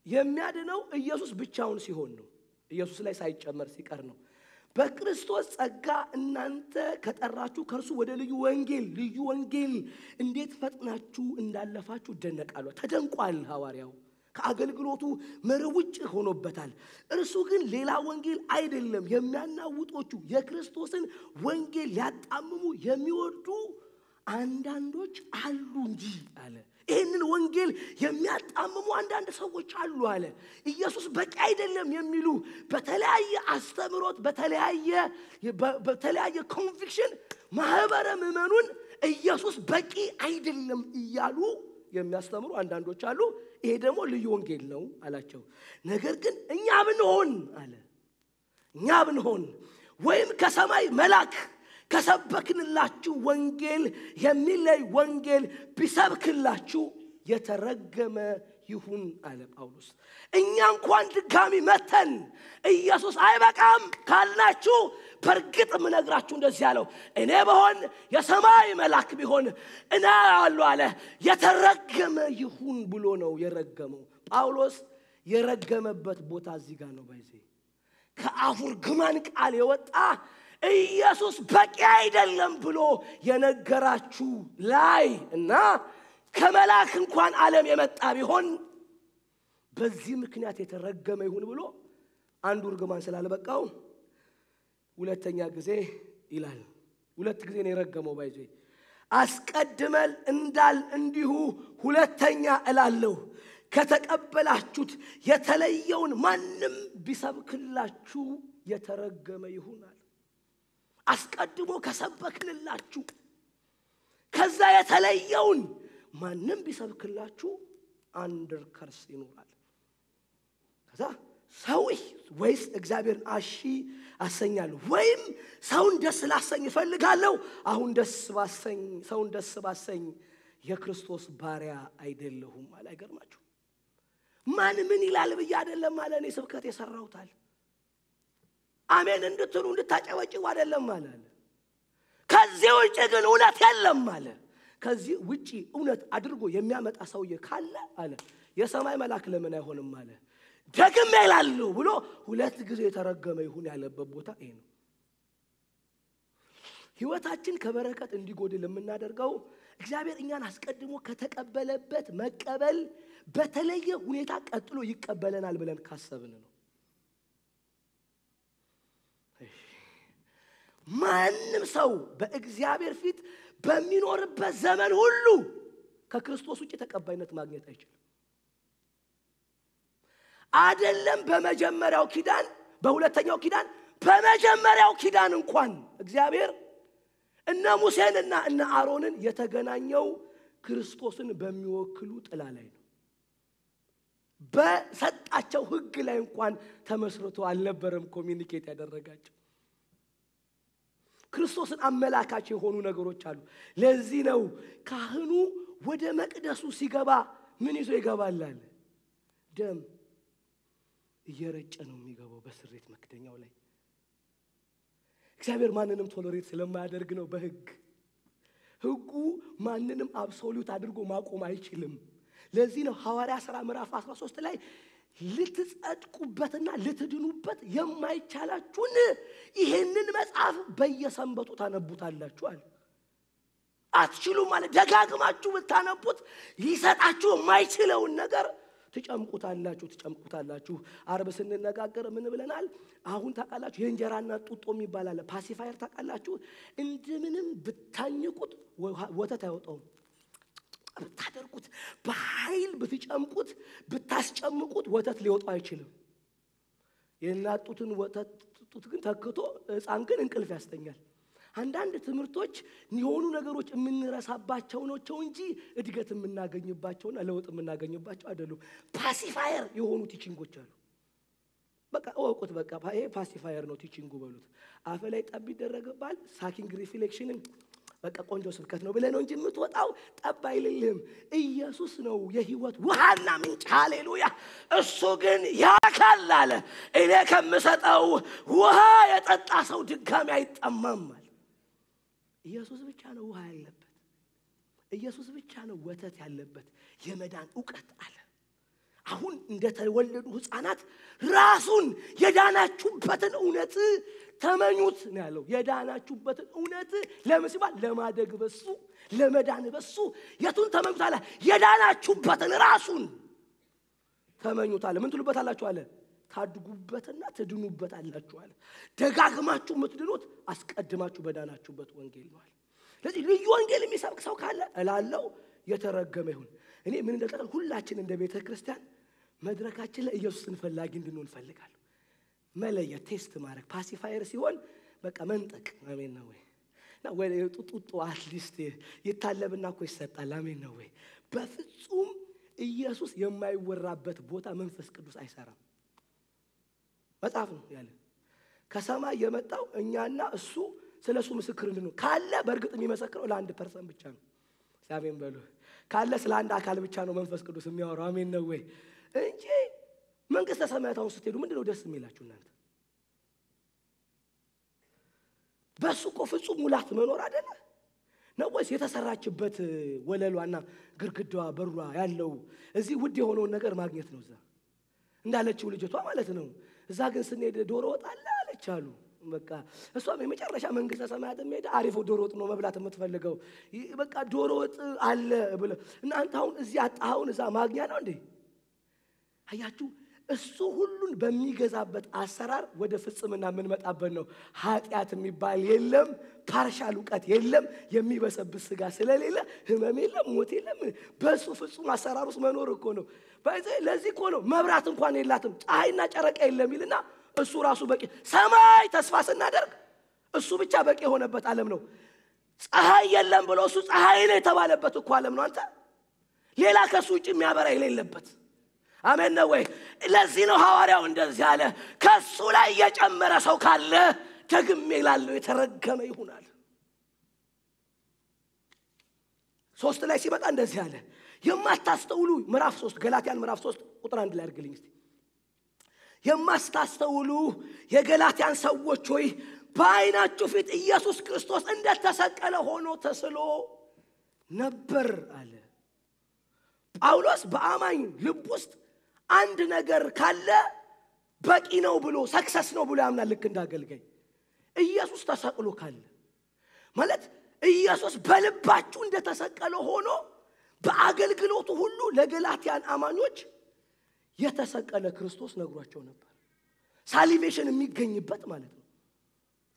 የሚያድነው ኢየሱስ ብቻውን ሲሆን ነው። ኢየሱስ ላይ ሳይጨመር ሲቀር ነው። በክርስቶስ ጸጋ እናንተ ከጠራችሁ ከእርሱ ወደ ልዩ ወንጌል ልዩ ወንጌል እንዴት ፈጥናችሁ እንዳለፋችሁ እደነቃለሁ። ተደንቋል ሐዋርያው ከአገልግሎቱ መርህ ውጭ ሆኖበታል። እርሱ ግን ሌላ ወንጌል አይደለም፣ የሚያናውጦቹ የክርስቶስን ወንጌል ሊያጣምሙ የሚወዱ አንዳንዶች አሉ እንጂ አለ። ይህንን ወንጌል የሚያጣምሙ አንዳንድ ሰዎች አሉ አለ። ኢየሱስ በቂ አይደለም የሚሉ በተለያየ አስተምሮት በተለያየ conviction ማህበረ ምዕመኑን ኢየሱስ በቂ አይደለም እያሉ የሚያስተምሩ አንዳንዶች አሉ። ይሄ ደግሞ ልዩ ወንጌል ነው አላቸው። ነገር ግን እኛ ብንሆን አለ እኛ ብንሆን ወይም ከሰማይ መልአክ ከሰበክንላችሁ ወንጌል የሚለይ ወንጌል ቢሰብክላችሁ የተረገመ ይሁን አለ ጳውሎስ። እኛ እንኳን ድጋሚ መተን ኢየሱስ አይበቃም ካልናችሁ በእርግጥ የምነግራችሁ እንደዚህ ያለው እኔ በሆን የሰማይ መልአክ ቢሆን እና አሉ አለ የተረገመ ይሁን ብሎ ነው የረገመው። ጳውሎስ የረገመበት ቦታ እዚህ ጋር ነው። ባይዜ ከአፉ እርግማን ቃል የወጣ ኢየሱስ በቂ አይደለም ብሎ የነገራችሁ ላይ እና ከመልአክ እንኳን ዓለም የመጣ ቢሆን በዚህ ምክንያት የተረገመ ይሁን ብሎ አንዱ እርግማን ስላልበቃው ሁለተኛ ጊዜ ይላል። ሁለት ጊዜ ነው የረገመው። ባይዞ አስቀድመን እንዳል እንዲሁ ሁለተኛ እላለሁ ከተቀበላችሁት የተለየውን ማንም ቢሰብክላችሁ የተረገመ ይሁናል። አስቀድሞ ከሰበክንላችሁ ከዛ የተለየውን ማንም ቢሰብክላችሁ አንድር ከርስ ይኖራል። ከዛ ሰው ወይስ እግዚአብሔርን አሺ አሰኛለሁ ወይም ሰውን ደስ ላሰኝ እፈልጋለሁ። አሁን ደስ ባሰኝ ሰውን ደስ ባሰኝ የክርስቶስ ባሪያ አይደለሁም አለ። አይገርማችሁ? ማን ምን ይላል ብዬ አይደለም አለ። እኔ ስብከት የሰራሁታል አሜን እንድትሉ እንድታጨበጭቡ አይደለም አለ። ከዚህ ውጭ ግን እውነት የለም አለ። ከዚህ ውጪ እውነት አድርጎ የሚያመጣ ሰውዬ ካለ አለ የሰማይ መልአክ ለምን አይሆንም አለ። ደግሜ እላለሁ ብሎ ሁለት ጊዜ የተረገመ ይሁን ያለበት ቦታ ይሄ ነው። ህይወታችን ከበረከት እንዲጎድል የምናደርገው እግዚአብሔር እኛን አስቀድሞ ከተቀበለበት መቀበል በተለየ ሁኔታ ቀጥሎ ይቀበለናል ብለን ካሰብን ነው። ማንም ሰው በእግዚአብሔር ፊት በሚኖርበት ዘመን ሁሉ ከክርስቶስ ውጭ ተቀባይነት ማግኘት አይችልም። አደለም በመጀመሪያው ኪዳን፣ በሁለተኛው ኪዳን፣ በመጀመሪያው ኪዳን እንኳን እግዚአብሔር እነ ሙሴንና እነ አሮንን የተገናኘው ክርስቶስን በሚወክሉ ጥላ ላይ ነው። በሰጣቸው ሕግ ላይ እንኳን ተመስርቶ አልነበረም ኮሚኒኬት ያደረጋቸው። ክርስቶስን አመላካች የሆኑ ነገሮች አሉ። ለዚህ ነው ካህኑ ወደ መቅደሱ ሲገባ ምን ይዞ ይገባል አለ? ደም እየረጨ ነው የሚገባው በስሬት መክደኛው ላይ። እግዚአብሔር ማንንም ቶሎሬት ስለማያደርግ ነው በሕግ ሕጉ ማንንም አብሶሉት አድርጎ ማቆም አይችልም። ለዚህ ነው ሐዋርያ ሥራ ምዕራፍ 13 ላይ ልትጸድቁበትና ልትድኑበት የማይቻላችሁን ይህንን መጽሐፍ በየሰንበቱ ታነቡታላችኋል። አትችሉም ማለት ደጋግማችሁ ብታነቡት ሊሰጣችሁ የማይችለውን ነገር ትጨምቁታላችሁ ትጨምቁታላችሁ። አርብ ስንነጋገር ምን ብለናል? አሁን ታውቃላችሁ የእንጀራና ጡጦ የሚባል አለ። ፓሲፋየር ታውቃላችሁ? እንደምንም ብታኝቁት ወተት አይወጣውም። ብታደርጉት በኃይል ብትጨምቁት ብታስጨምቁት ወተት ሊወጣው አይችልም። የእናት ጡትን ወተት ጡት ግን ተክቶ ሕፃን ግን እንቅልፍ ያስተኛል። አንዳንድ ትምህርቶች የሆኑ ነገሮች የምንረሳባቸው ናቸው እንጂ እድገት የምናገኝባቸውና ለውጥ የምናገኝባቸው አይደሉም። pacifier የሆኑ teaching ኦች አሉ። በቃ እወቁት። በቃ ይሄ pacifier ነው teaching ኡ በሉት። አፈ ላይ ጠብ ይደረግባል። sucking reflex ህን በቃ ቆንጆ ስብከት ነው ብለህ ነው እንጂ የምትወጣው ጠብ አይልልህም። ኢየሱስ ነው የህይወት ውሃና ምንጭ። ሃሌሉያ! እሱ ግን ያካል አለ። እኔ ከምሰጠው ውሃ የጠጣ ሰው ድጋሚ አይጠማም ኢየሱስ ብቻ ነው ውሃ ያለበት። ኢየሱስ ብቻ ነው ወተት ያለበት የመዳን እውቀት አለ። አሁን እንደተወለዱ ህፃናት ራሱን የዳናችሁበትን እውነት ተመኙት ነው ያለው። የዳናችሁበትን እውነት ለምን ለማደግ በሱ ለመዳን በሱ የቱን ተመኙት አለ? የዳናችሁበትን ራሱን ተመኙት አለ። ምን ትሉበት አለ? ታድጉበትና ትድኑበት አላችሁ አለ። ደጋግማችሁ የምትድኑት አስቀድማችሁ በዳናችሁበት ወንጌል አለ። ስለዚህ ልዩ ወንጌል የሚሰብክ ሰው ካለ እላለው የተረገመ ይሁን። እኔ ምን እንደጠቀል ሁላችን እንደ ቤተ ክርስቲያን መድረካችን ላይ ኢየሱስን ፈላጊ እንድንሆን እፈልጋለሁ። መለየት፣ test ማድረግ pacifier ሲሆን በቃ መንጠቅ። አሜን ነው ወይ ጡጡጡ at least ይታለብና እኮ ይሰጣል። አሜን ነው ወይ? በፍጹም ኢየሱስ የማይወራበት ቦታ መንፈስ ቅዱስ አይሰራም። መጽሐፍ ነው ያለ። ከሰማይ የመጣው እኛና እሱ ስለ እሱ ምስክር እንድንሆን ካለ በእርግጥ የሚመሰክረው ለአንድ person ብቻ ነው። አሜን በሉ። ካለ ስለ አንድ አካል ብቻ ነው መንፈስ ቅዱስ የሚያወራው። አሜን ነው ወይ? እንጂ መንግስተ ሰማያት አሁን ስትሄዱ ምንድን ነው ደስ የሚላችሁ እናንተ? በእሱ እኮ ፍጹም ሙላት መኖር አይደለ ነው ወይስ የተሰራችበት ወለሏና ግርግዳዋ በሯ ያለው እዚህ ውድ የሆነውን ነገር ማግኘት ነው? እዛ እንዳለችው ልጅቷ ማለት ነው። እዛ ግን ስንሄድ ዶሮ ወጥ አለ አለች አሉ። በቃ እሷም የመጨረሻ መንግስተ ሰማያት ሄደ አሪፍ ዶሮ ወጥ ነው መብላት የምትፈልገው። በቃ ዶሮ ወጥ አለ ብለ እናንተ አሁን እዚህ አጣኸውን እዛ ማግኛ ነው እንዴ? አያችሁ፣ እሱ ሁሉን በሚገዛበት አሰራር ወደ ፍጽምና የምንመጣበት ነው። ኃጢአት የሚባል የለም፣ ፓርሻል እውቀት የለም፣ የሚበሰብስ ስጋ ስለሌለ ህመም የለም፣ ሞት የለም። በእሱ ፍጹም አሰራር ውስጥ መኖር እኮ ነው። ለዚህ እኮ ነው መብራት እንኳን የላትም ፀሐይና ጨረቃ የለም ይልና እሱ ራሱ በቂ ሰማይ ተስፋ ስናደርግ እሱ ብቻ በቂ የሆነበት ዓለም ነው። ፀሐይ የለም ብሎ እሱ ፀሐይ ነው የተባለበት እኮ ዓለም ነው። አንተ ሌላ ከእሱ ውጭ የሚያበራ የሌለበት አሜን ነው ወይ? ለዚህ ነው ሐዋርያው እንደዚህ አለ፣ ከእሱ ላይ የጨመረ ሰው ካለ ደግሜ ላለው የተረገመ ይሆናል። ሶስት ላይ ሲመጣ እንደዚህ አለ፣ የማታስተውሉ ምዕራፍ ሶስት ገላትያን ምዕራፍ ሶስት ቁጥር አንድ ላይ አድርግልኝ እስቲ የማስታስተውሉ የገላትያን ሰዎች ሆይ በዓይናችሁ ፊት ኢየሱስ ክርስቶስ እንደተሰቀለ ሆኖ ተስሎ ነበር አለ። ጳውሎስ በአማኝ ልብ ውስጥ አንድ ነገር ካለ በቂ ነው ብሎ ሰክሰስ ነው ብሎ ያምናል። ልክ እንዳገልጋይ ኢየሱስ ተሰቅሎ ካለ ማለት ኢየሱስ በልባችሁ እንደተሰቀለ ሆኖ በአገልግሎቱ ሁሉ ለገላትያን አማኞች የተሰቀለ ክርስቶስ ነግሯቸው ነበር። ሳሊቬሽን የሚገኝበት ማለት ነው።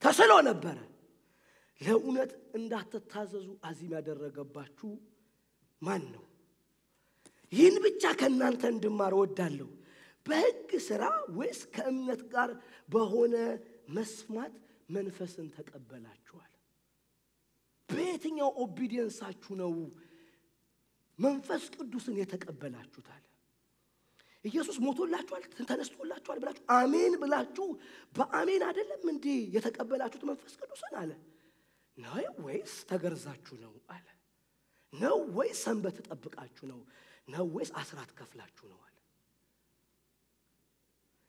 ተስሎ ነበረ። ለእውነት እንዳትታዘዙ አዚም ያደረገባችሁ ማን ነው? ይህን ብቻ ከእናንተ እንድማር እወዳለሁ። በሕግ ሥራ ወይስ ከእምነት ጋር በሆነ መስማት መንፈስን ተቀበላችኋል? በየትኛው ኦቢዲየንሳችሁ ነው መንፈስ ቅዱስን የተቀበላችሁታል? ኢየሱስ ሞቶላችኋል፣ ተነስቶላችኋል ብላችሁ አሜን ብላችሁ በአሜን አይደለም እንዴ የተቀበላችሁት መንፈስ ቅዱስን አለ ነው ወይስ ተገርዛችሁ ነው አለ ነው ወይስ ሰንበት ጠብቃችሁ ነው ነው ወይስ አስራት ከፍላችሁ ነው አለ።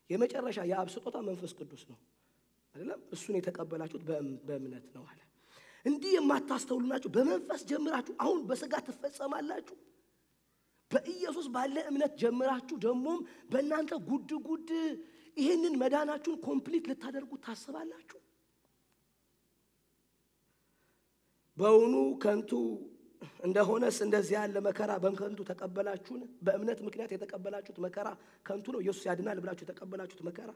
የመጨረሻ የአብ ስጦታ መንፈስ ቅዱስ ነው። አይደለም? እሱን የተቀበላችሁት በእምነት ነው አለ። እንዲህ የማታስተውሉ ናችሁ በመንፈስ ጀምራችሁ አሁን በስጋ ትፈጸማላችሁ? በኢየሱስ ባለ እምነት ጀምራችሁ ደግሞም በእናንተ ጉድ ጉድ ይህንን መዳናችሁን complete ልታደርጉ ታስባላችሁ። በውኑ ከንቱ እንደሆነስ እንደዚህ ያለ መከራ በከንቱ ተቀበላችሁን? በእምነት ምክንያት የተቀበላችሁት መከራ ከንቱ ነው። ኢየሱስ ያድናል ብላችሁ የተቀበላችሁት መከራ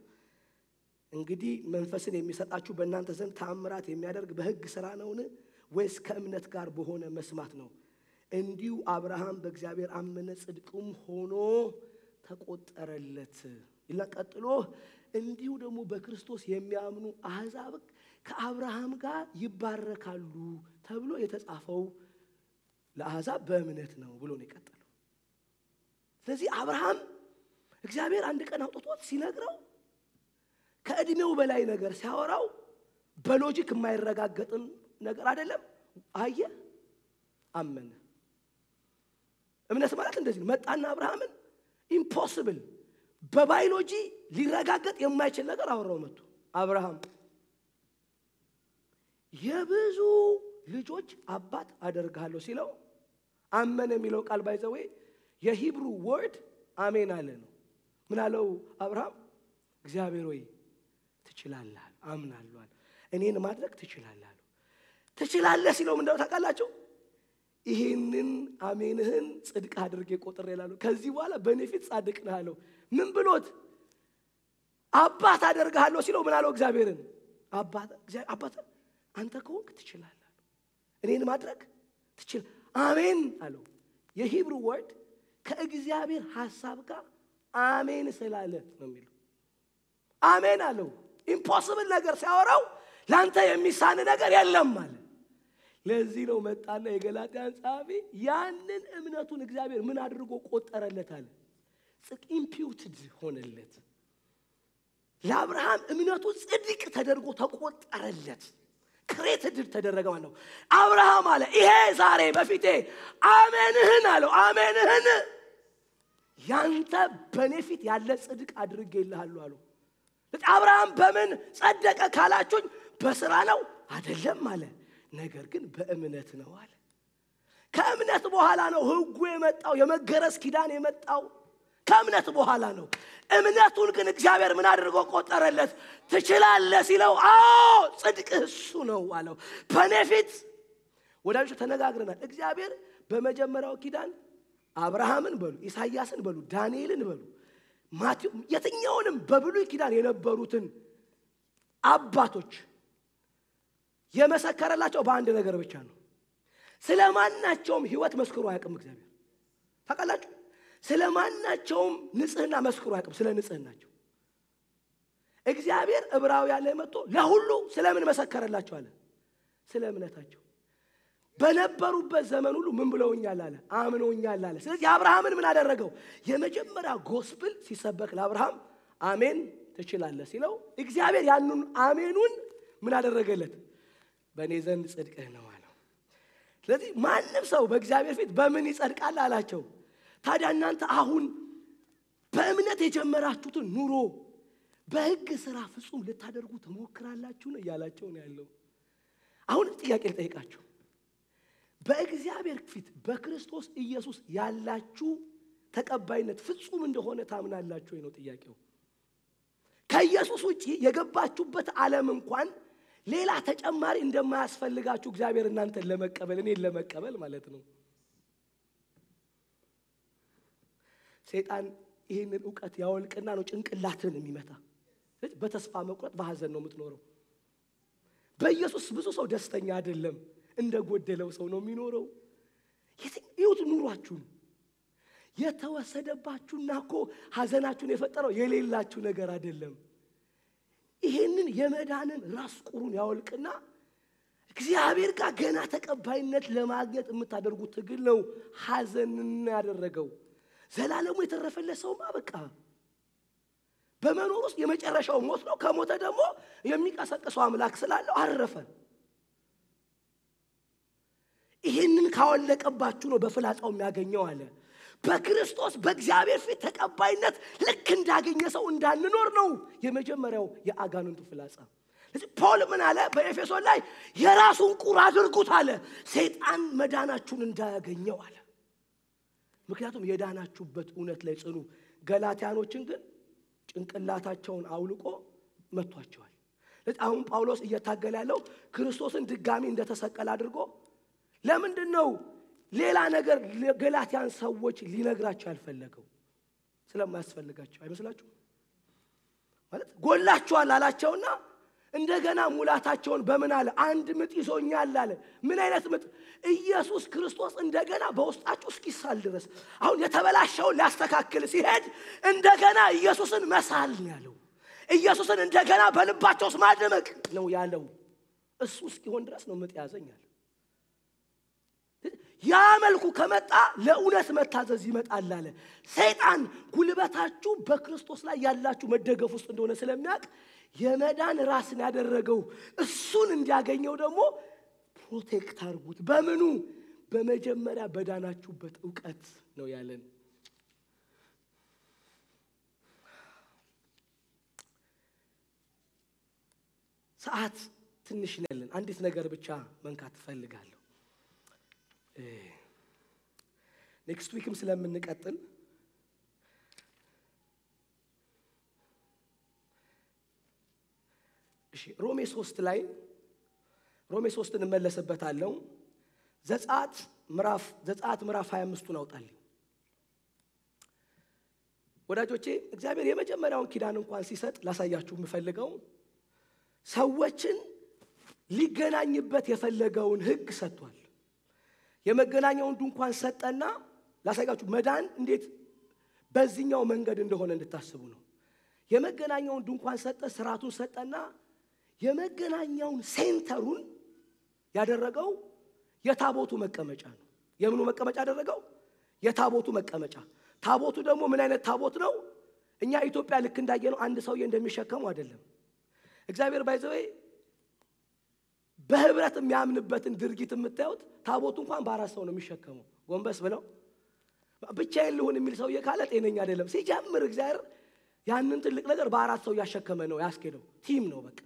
እንግዲህ መንፈስን የሚሰጣችሁ በእናንተ ዘንድ ተአምራት የሚያደርግ በሕግ ሥራ ነውን? ወይስ ከእምነት ጋር በሆነ መስማት ነው? እንዲሁ አብርሃም በእግዚአብሔር አመነ፣ ጽድቅም ሆኖ ተቆጠረለት ይላ ቀጥሎ እንዲሁ ደግሞ በክርስቶስ የሚያምኑ አሕዛብ ከአብርሃም ጋር ይባረካሉ ተብሎ የተጻፈው ለአሕዛብ በእምነት ነው ብሎ ነው የቀጠለው። ስለዚህ አብርሃም እግዚአብሔር አንድ ቀን አውጥቶት ሲነግረው ከዕድሜው በላይ ነገር ሲያወራው በ logic የማይረጋገጥን ነገር አይደለም አየ፣ አመነ። እምነት ማለት እንደዚህ ነው። መጣና አብርሃምን impossible በ biology ሊረጋገጥ የማይችል ነገር አወራው። መጥቶ አብርሃም የብዙ ልጆች አባት አደርግሃለሁ ሲለው አመነ የሚለው ቃል ባይዘዌ የሂብሩ ወርድ አሜን አለ ነው። ምን አለው አብርሃም? እግዚአብሔር ወይ ትችላለህ፣ አምናለሁ እኔን ማድረግ ትችላለህ አለው። ትችላለህ ሲለው ምንድነው ታውቃላችሁ? ይህንን አሜንህን ጽድቅ አድርጌ ቆጥሬ እላለሁ። ከዚህ በኋላ በእኔ ፊት ጻድቅ ነህ ምን ብሎት አባት አደርግሃለሁ ሲለው ምን አለው እግዚአብሔርን? አባት አንተ ከሆንክ ትችላለህ እኔን ማድረግ ትችላለህ አሜን አለው። የ Hebrew word ከእግዚአብሔር ሐሳብ ጋር አሜን ስላለ ነው የሚለው። አሜን አለው። impossible ነገር ሲያወራው ለአንተ የሚሳን ነገር የለም አለ። ለዚህ ነው መጣና የገላትያን ጸሐፊ ያንን እምነቱን እግዚአብሔር ምን አድርጎ ቆጠረለት አለ። imputed ሆነለት። ለአብርሃም እምነቱ ጽድቅ ተደርጎ ተቆጠረለት። credited ተደረገ ማለት ነው። አብርሃም አለ ይሄ ዛሬ በፊቴ አሜንህን አለው አሜንህን ያንተ በእኔ ፊት ያለ ጽድቅ አድርጌልሃለሁ አለው። አብርሃም በምን ጸደቀ ካላችሁኝ በስራ ነው አይደለም አለ። ነገር ግን በእምነት ነው አለ። ከእምነት በኋላ ነው ሕጉ የመጣው የመገረዝ ኪዳን የመጣው ከእምነት በኋላ ነው። እምነቱን ግን እግዚአብሔር ምን አድርጎ ቆጠረለት? ትችላለህ ሲለው አዎ ጽድቅህ እሱ ነው አለው። በእኔ ፊት ወዳጆች ተነጋግረናል። እግዚአብሔር በመጀመሪያው ኪዳን አብርሃምን በሉ ኢሳይያስን በሉ ዳንኤልን በሉ የትኛውንም በብሉይ ኪዳን የነበሩትን አባቶች የመሰከረላቸው በአንድ ነገር ብቻ ነው። ስለ ማናቸውም ህይወት መስክሮ አያውቅም እግዚአብሔር ታውቃላችሁ። ስለ ማናቸውም ንጽህና መስክሮ አያውቅም። ስለ ንጽህናቸው እግዚአብሔር ዕብራውያን ላይ መጥቶ ለሁሉ ስለምን መሰከረላቸው አለ? ስለ እምነታቸው በነበሩበት ዘመን ሁሉ ምን ብለውኛል አለ? አምነውኛል አለ። ስለዚህ አብርሃምን ምን አደረገው? የመጀመሪያ ጎስፕል ሲሰበክ ለአብርሃም አሜን ትችላለህ ሲለው እግዚአብሔር ያንን አሜኑን ምን አደረገለት? በእኔ ዘንድ ጽድቅህ ነው አለው። ስለዚህ ማንም ሰው በእግዚአብሔር ፊት በምን ይጸድቃል አላቸው። ታዲያ እናንተ አሁን በእምነት የጀመራችሁትን ኑሮ በሕግ ስራ ፍጹም ልታደርጉ ትሞክራላችሁ ነው እያላቸው ነው ያለው። አሁን ጥያቄ ልጠይቃችሁ። በእግዚአብሔር ፊት በክርስቶስ ኢየሱስ ያላችሁ ተቀባይነት ፍጹም እንደሆነ ታምናላችሁ ነው ጥያቄው። ከኢየሱስ ውጭ የገባችሁበት ዓለም እንኳን ሌላ ተጨማሪ እንደማያስፈልጋችሁ እግዚአብሔር እናንተን ለመቀበል እኔን ለመቀበል ማለት ነው። ሰይጣን ይህንን እውቀት ያወልቅና ነው ጭንቅላትን የሚመታ። በተስፋ መቁረጥ በሐዘን ነው የምትኖረው። በኢየሱስ ብዙ ሰው ደስተኛ አይደለም፣ እንደ ጎደለው ሰው ነው የሚኖረው። ይሁት ኑሯችሁን የተወሰደባችሁና እኮ ሐዘናችሁን የፈጠረው የሌላችሁ ነገር አይደለም። ይሄንን የመዳንን ራስ ቁሩን ያወልቅና እግዚአብሔር ጋር ገና ተቀባይነት ለማግኘት የምታደርጉት ትግል ነው ሐዘንን ያደረገው። ዘላለሙ የተረፈለት ሰውማ በቃ በመኖር ውስጥ የመጨረሻው ሞት ነው። ከሞተ ደግሞ የሚቀሰቅሰው አምላክ ስላለው አረፈ። ይህንን ካወለቀባችሁ ነው በፍላጻው የሚያገኘው አለ። በክርስቶስ በእግዚአብሔር ፊት ተቀባይነት ልክ እንዳገኘ ሰው እንዳንኖር ነው የመጀመሪያው የአጋንንቱ ፍላጻ። ስለዚህ ፖል ምን አለ በኤፌሶን ላይ የራሱን ቁር አድርጉት አለ፣ ሰይጣን መዳናችሁን እንዳያገኘው አለ። ምክንያቱም የዳናችሁበት እውነት ላይ ጽኑ። ገላትያኖችን ግን ጭንቅላታቸውን አውልቆ መቷቸዋል። አሁን ጳውሎስ እየታገለ ያለው ክርስቶስን ድጋሚ እንደተሰቀለ አድርጎ ለምንድን ነው ሌላ ነገር ገላትያን ሰዎች ሊነግራቸው ያልፈለገው? ስለማያስፈልጋቸው አይመስላችሁ? ማለት ጎላችኋል አላቸውና እንደገና ሙላታቸውን በምን አለ? አንድ ምጥ ይዞኛል አለ። ምን አይነት ምጥ? ኢየሱስ ክርስቶስ እንደገና በውስጣችሁ እስኪሳል ድረስ አሁን የተበላሸውን ሊያስተካክል ሲሄድ እንደገና ኢየሱስን መሳል ነው ያለው። ኢየሱስን እንደገና በልባቸው ውስጥ ማድመቅ ነው ያለው። እሱ እስኪሆን ድረስ ነው ምጥ ያዘኛል። ያ መልኩ ከመጣ ለእውነት መታዘዝ ይመጣል አለ። ሰይጣን ጉልበታችሁ በክርስቶስ ላይ ያላችሁ መደገፍ ውስጥ እንደሆነ ስለሚያውቅ የመዳን ራስን ያደረገው እሱን እንዲያገኘው ደግሞ ፕሮቴክት አድርጉት። በምኑ? በመጀመሪያ በዳናችሁበት እውቀት ነው ያለን። ሰዓት ትንሽ ነው ያለን። አንዲት ነገር ብቻ መንካት እፈልጋለሁ። next week ም ስለምንቀጥል እሺ ሮሜ ሶስት ላይ ሮሜ ሶስት እንመለስበታለሁ። ዘጸአት ምዕራፍ ዘጸአት ምዕራፍ 25ቱን አውጣልኝ ወዳጆቼ። እግዚአብሔር የመጀመሪያውን ኪዳን እንኳን ሲሰጥ ላሳያችሁ የምፈልገው ሰዎችን ሊገናኝበት የፈለገውን ሕግ ሰጥቷል። የመገናኛውን ድንኳን ሰጠና ላሳያችሁ መዳን እንዴት በዚህኛው መንገድ እንደሆነ እንድታስቡ ነው። የመገናኛውን ድንኳን ሰጠ፣ ስርዓቱን ሰጠና የመገናኛውን ሴንተሩን ያደረገው የታቦቱ መቀመጫ ነው። የምኑ መቀመጫ ያደረገው? የታቦቱ መቀመጫ። ታቦቱ ደግሞ ምን አይነት ታቦት ነው? እኛ ኢትዮጵያ ልክ እንዳየነው አንድ ሰውዬ እንደሚሸከሙ አይደለም። እግዚአብሔር by the way በህብረት የሚያምንበትን ድርጊት የምታዩት ታቦቱ እንኳን በአራት ሰው ነው የሚሸከመው። ጎንበስ ብለው ብቻዬን ልሁን የሚል ሰውዬ ካለ ጤነኛ አይደለም። ሲጀምር እግዚአብሔር ያንን ትልቅ ነገር በአራት ሰው እያሸከመ ነው ያስኬደው። team ነው በቃ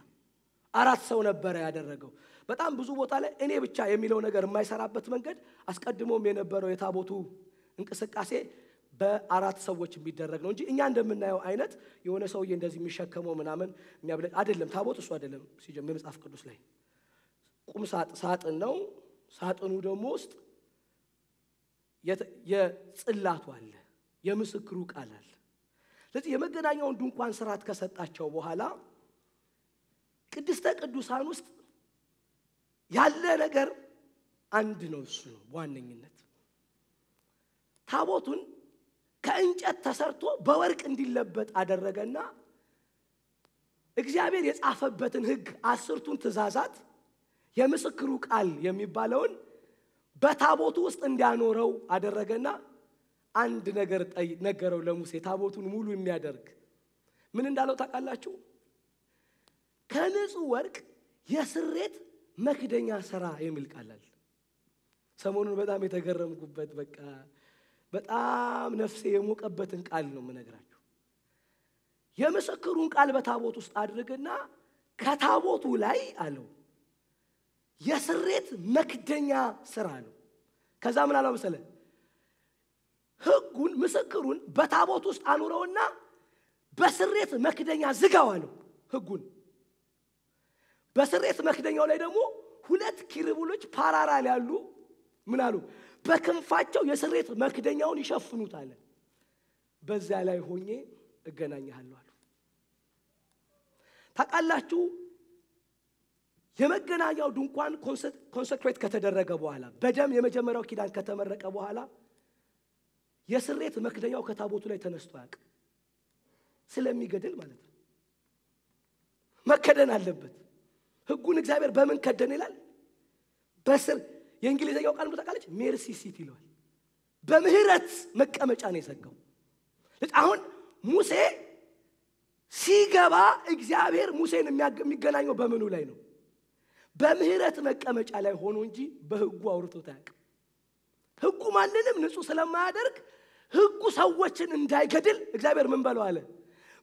አራት ሰው ነበረ ያደረገው። በጣም ብዙ ቦታ ላይ እኔ ብቻ የሚለው ነገር የማይሰራበት መንገድ አስቀድሞም የነበረው የታቦቱ እንቅስቃሴ በአራት ሰዎች የሚደረግ ነው እንጂ እኛ እንደምናየው አይነት የሆነ ሰውዬ እንደዚህ የሚሸከመው ምናምን የሚያብለ አይደለም። ታቦት እሱ አይደለም። ሲጀምር መጽሐፍ ቅዱስ ላይ ቁም ሳጥን ነው። ሳጥኑ ደግሞ ውስጥ የጽላቱ አለ፣ የምስክሩ ቃል አለ። ስለዚህ የመገናኛውን ድንኳን ስርዓት ከሰጣቸው በኋላ ቅድስተ ቅዱሳን ውስጥ ያለ ነገር አንድ ነው። እሱ ነው በዋነኝነት ታቦቱን ከእንጨት ተሰርቶ በወርቅ እንዲለበጥ አደረገና እግዚአብሔር የጻፈበትን ሕግ አስርቱን ትእዛዛት የምስክሩ ቃል የሚባለውን በታቦቱ ውስጥ እንዲያኖረው አደረገና አንድ ነገር ነገረው ለሙሴ ታቦቱን ሙሉ የሚያደርግ ምን እንዳለው ታውቃላችሁ? ከንጹህ ወርቅ የስሬት መክደኛ ስራ የሚል አለ። ሰሞኑን በጣም የተገረምኩበት በቃ በጣም ነፍሴ የሞቀበትን ቃል ነው የምነግራችሁ። የምስክሩን ቃል በታቦት ውስጥ አድርግና ከታቦቱ ላይ አለው የስሬት መክደኛ ስራ አለው። ከዛ ምን አለው መሰለ ሕጉን ምስክሩን በታቦት ውስጥ አኑረውና በስርየት መክደኛ ዝጋው አለው ሕጉን በስርየት መክደኛው ላይ ደግሞ ሁለት ኪሩቤሎች parallel ያሉ ምን አሉ በክንፋቸው የስርየት መክደኛውን ይሸፍኑታል። በዚያ ላይ ሆኜ እገናኝሃለሁ አለው። ታውቃላችሁ የመገናኛው ድንኳን consecrate ከተደረገ በኋላ በደም የመጀመሪያው ኪዳን ከተመረቀ በኋላ የስሬት መክደኛው ከታቦቱ ላይ ተነስቶ አያውቅም። ስለሚገድል ማለት ነው። መከደን አለበት። ሕጉን እግዚአብሔር በምን ከደን ይላል? በስር የእንግሊዝኛው ቃል ታውቃለች፣ ሜርሲ ሲት ይለዋል። በምህረት መቀመጫ ነው የዘጋው። አሁን ሙሴ ሲገባ እግዚአብሔር ሙሴን የሚገናኘው በምኑ ላይ ነው? በምህረት መቀመጫ ላይ ሆኖ እንጂ በሕጉ አውርቶት አያውቅም። ሕጉ ማንንም ንጹሕ ስለማያደርግ ሕጉ ሰዎችን እንዳይገድል እግዚአብሔር ምን በለው አለ?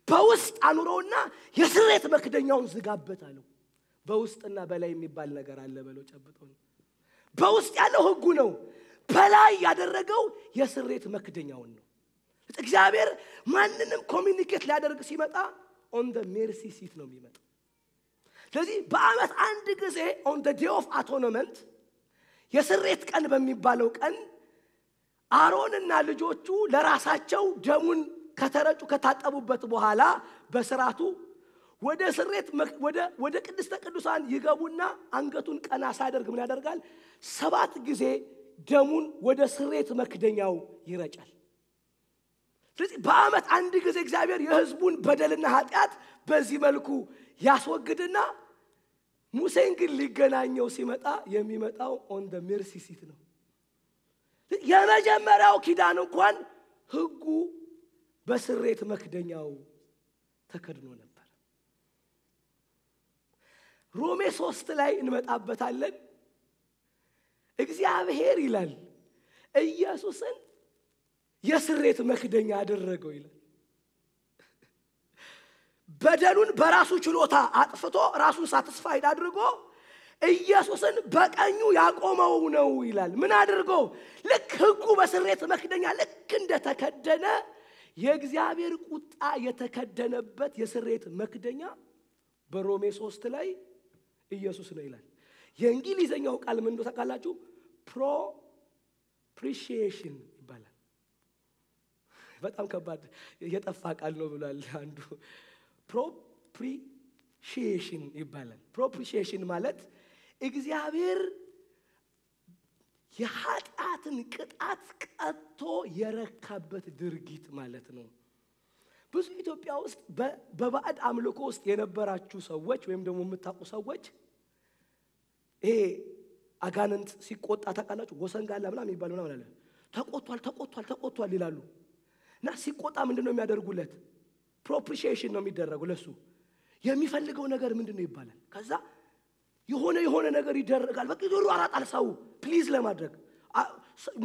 በውስጥ አኑረውና የስርየት መክደኛውን ዝጋበት አለው። በውስጥና በላይ የሚባል ነገር አለ በለው ጨብጠው። በውስጥ ያለው ሕጉ ነው። በላይ ያደረገው የስርየት መክደኛውን ነው። እግዚአብሔር ማንንም communicate ሊያደርግ ሲመጣ on the mercy seat ነው የሚመጣ። ስለዚህ በዓመት አንድ ጊዜ on the day of atonement የስርየት ቀን በሚባለው ቀን አሮንና ልጆቹ ለራሳቸው ደሙን ከተረጩ ከታጠቡበት በኋላ በስርዓቱ ወደ ስርየት ወደ ቅድስተ ቅዱሳን ይገቡና አንገቱን ቀና ሳያደርግ ምን ያደርጋል? ሰባት ጊዜ ደሙን ወደ ስርየት መክደኛው ይረጫል። ስለዚህ በዓመት አንድ ጊዜ እግዚአብሔር የሕዝቡን በደልና ኃጢአት በዚህ መልኩ ያስወግድና ሙሴን ግን ሊገናኘው ሲመጣ የሚመጣው on the mercy seat ነው። የመጀመሪያው ኪዳን እንኳን ሕጉ በስርየት መክደኛው ተከድኖ ነበር። ሮሜ ሶስት ላይ እንመጣበታለን። እግዚአብሔር ይላል ኢየሱስን የስሬት መክደኛ አደረገው ይላል። በደሉን በራሱ ችሎታ አጥፍቶ ራሱን ሳትስፋይድ አድርጎ ኢየሱስን በቀኙ ያቆመው ነው ይላል። ምን አድርጎ? ልክ ሕጉ በስሬት መክደኛ ልክ እንደተከደነ የእግዚአብሔር ቁጣ የተከደነበት የስሬት መክደኛ በሮሜ ሶስት ላይ ኢየሱስ ነው ይላል። የእንግሊዘኛው ቃል ምን እንደሆነ ታውቃላችሁ? propitiation ይባላል። በጣም ከባድ የጠፋ ቃል ነው ብሏል አንዱ። propitiation ይባላል። propitiation ማለት እግዚአብሔር የኃጢአትን ቅጣት ቀጥቶ የረካበት ድርጊት ማለት ነው። ብዙ ኢትዮጵያ ውስጥ በባዕድ አምልኮ ውስጥ የነበራችሁ ሰዎች ወይም ደግሞ የምታውቁ ሰዎች ይሄ አጋንንት ሲቆጣ ታውቃላችሁ። ወሰንጋላ ምናምን የሚባል ምናምን አለ። ተቆጥቷል፣ ተቆጥቷል፣ ተቆጥቷል ይላሉ እና ሲቆጣ ምንድን ነው የሚያደርጉለት? propitiation ነው የሚደረገው ለሱ የሚፈልገው ነገር ምንድን ነው ይባላል። ከዛ የሆነ የሆነ ነገር ይደረጋል። በቃ አራጣል ሰው please ለማድረግ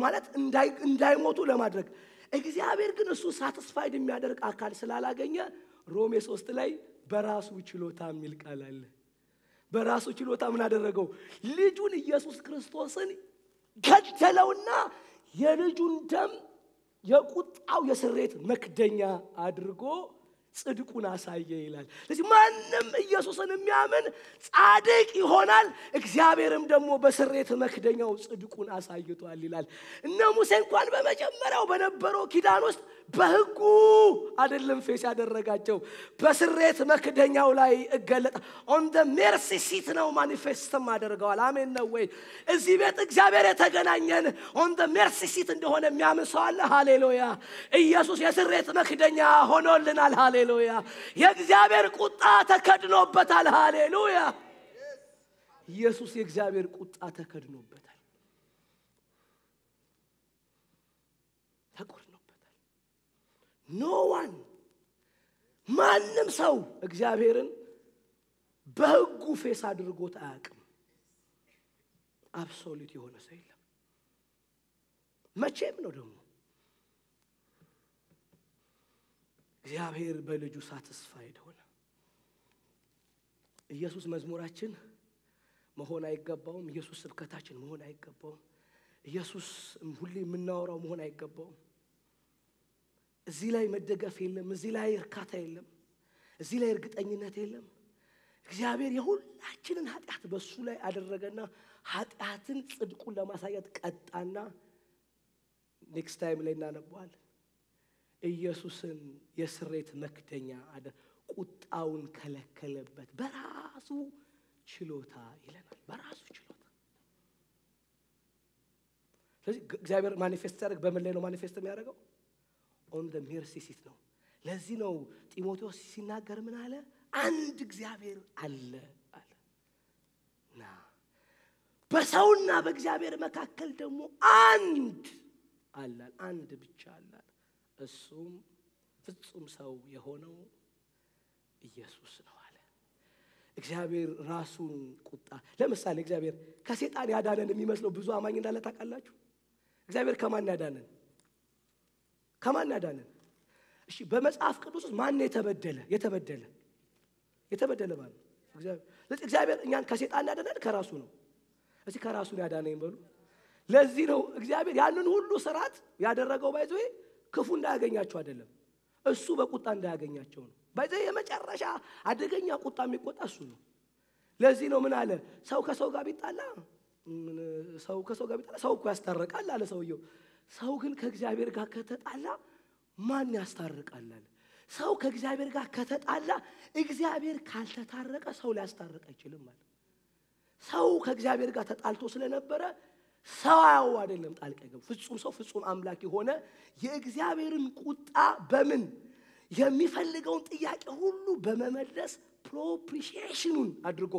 ማለት እንዳይሞቱ ለማድረግ እግዚአብሔር ግን እሱ satisfied የሚያደርግ አካል ስላላገኘ ሮሜ ሶስት ላይ በራሱ ችሎታ የሚል ቃል አለ። በራሱ ችሎታ ምን አደረገው? ልጁን ኢየሱስ ክርስቶስን ገደለውና የልጁን ደም የቁጣው የስሬት መክደኛ አድርጎ ጽድቁን አሳየ ይላል። ስለዚህ ማንም ኢየሱስን የሚያምን ጻድቅ ይሆናል፣ እግዚአብሔርም ደግሞ በስሬት መክደኛው ጽድቁን አሳይቷል ይላል። እነ ሙሴ እንኳን በመጀመሪያው በነበረው ኪዳን ውስጥ በሕጉ አይደለም face ያደረጋቸው በስርየት መክደኛው ላይ እየገለጠ on the mercy seat ነው manifest ም አድርገዋል። አሜን ነው ወይ? እዚህ ቤት እግዚአብሔር የተገናኘን on the mercy seat እንደሆነ የሚያምን ሰው ሃሌሉያ! ኢየሱስ የስርየት መክደኛ ሆኖልናል። ሃሌሉያ! የእግዚአብሔር ቁጣ ተከድኖበታል። ሃሌሉያ! ኢየሱስ የእግዚአብሔር ቁጣ ተከድኖበታል፣ ተከድኖበታል። No ማንም ሰው እግዚአብሔርን በሕጉ face አድርጎት አያውቅም። absolute የሆነ ሰው የለም። መቼም ነው ደግሞ እግዚአብሔር በልጁ satisfied ሆነ። ኢየሱስ መዝሙራችን መሆን አይገባውም። ኢየሱስ ስብከታችን መሆን አይገባውም። ኢየሱስ ሁሌ የምናወራው መሆን አይገባውም። እዚህ ላይ መደገፍ የለም። እዚህ ላይ እርካታ የለም። እዚህ ላይ እርግጠኝነት የለም። እግዚአብሔር የሁላችንን ኃጢአት በሱ ላይ አደረገና ኃጢአትን ጽድቁን ለማሳየት ቀጣና next time ላይ እናነበዋል። ኢየሱስን የስርየት መክደኛ አደ ቁጣውን ከለከለበት በራሱ ችሎታ ይለናል። በራሱ ችሎታ። ስለዚህ እግዚአብሔር manifest ሲያደርግ በምን ላይ ነው manifest የሚያደርገው? On the mercy seat ነው። ለዚህ ነው ጢሞቴዎስ ሲናገር ምን አለ? አንድ እግዚአብሔር አለ አለ ና በሰውና በእግዚአብሔር መካከል ደግሞ አንድ አላል አንድ ብቻ አላል እሱም ፍጹም ሰው የሆነው ኢየሱስ ነው አለ። እግዚአብሔር ራሱን ቁጣ ለምሳሌ እግዚአብሔር ከሴጣን ያዳነን የሚመስለው ብዙ አማኝ እንዳለ ታውቃላችሁ። እግዚአብሔር ከማን ያዳነን? ከማን ያዳነን? እሺ በመጽሐፍ ቅዱስ ውስጥ ማን የተበደለ የተበደለ የተበደለ ማለት ነው እግዚአብሔር። እኛን ከሴጣን ያዳነን ከራሱ ነው። እስቲ ከራሱን ያዳነኝ በሉ። ለዚህ ነው እግዚአብሔር ያንን ሁሉ ስርዓት ያደረገው ባይዘ ክፉ እንዳያገኛቸው አይደለም፣ እሱ በቁጣ እንዳያገኛቸው ነው። ባይዘ የመጨረሻ አደገኛ ቁጣ የሚቆጣ እሱ ነው። ለዚህ ነው ምን አለ ሰው ከሰው ጋር ቢጣላ ሰው ከሰው ጋር ቢጣላ ሰው እኮ ያስታርቃል አለ ሰውየው። ሰው ግን ከእግዚአብሔር ጋር ከተጣላ ማን ያስታርቃል አለ። ሰው ከእግዚአብሔር ጋር ከተጣላ እግዚአብሔር ካልተታረቀ ሰው ሊያስታርቅ አይችልም ማለት ሰው ከእግዚአብሔር ጋር ተጣልቶ ስለነበረ ሰው አይደለም ጣልቃ ይገቡ ፍጹም ሰው ፍጹም አምላክ የሆነ የእግዚአብሔርን ቁጣ በምን የሚፈልገውን ጥያቄ ሁሉ በመመለስ propitiation ኑን አድርጎ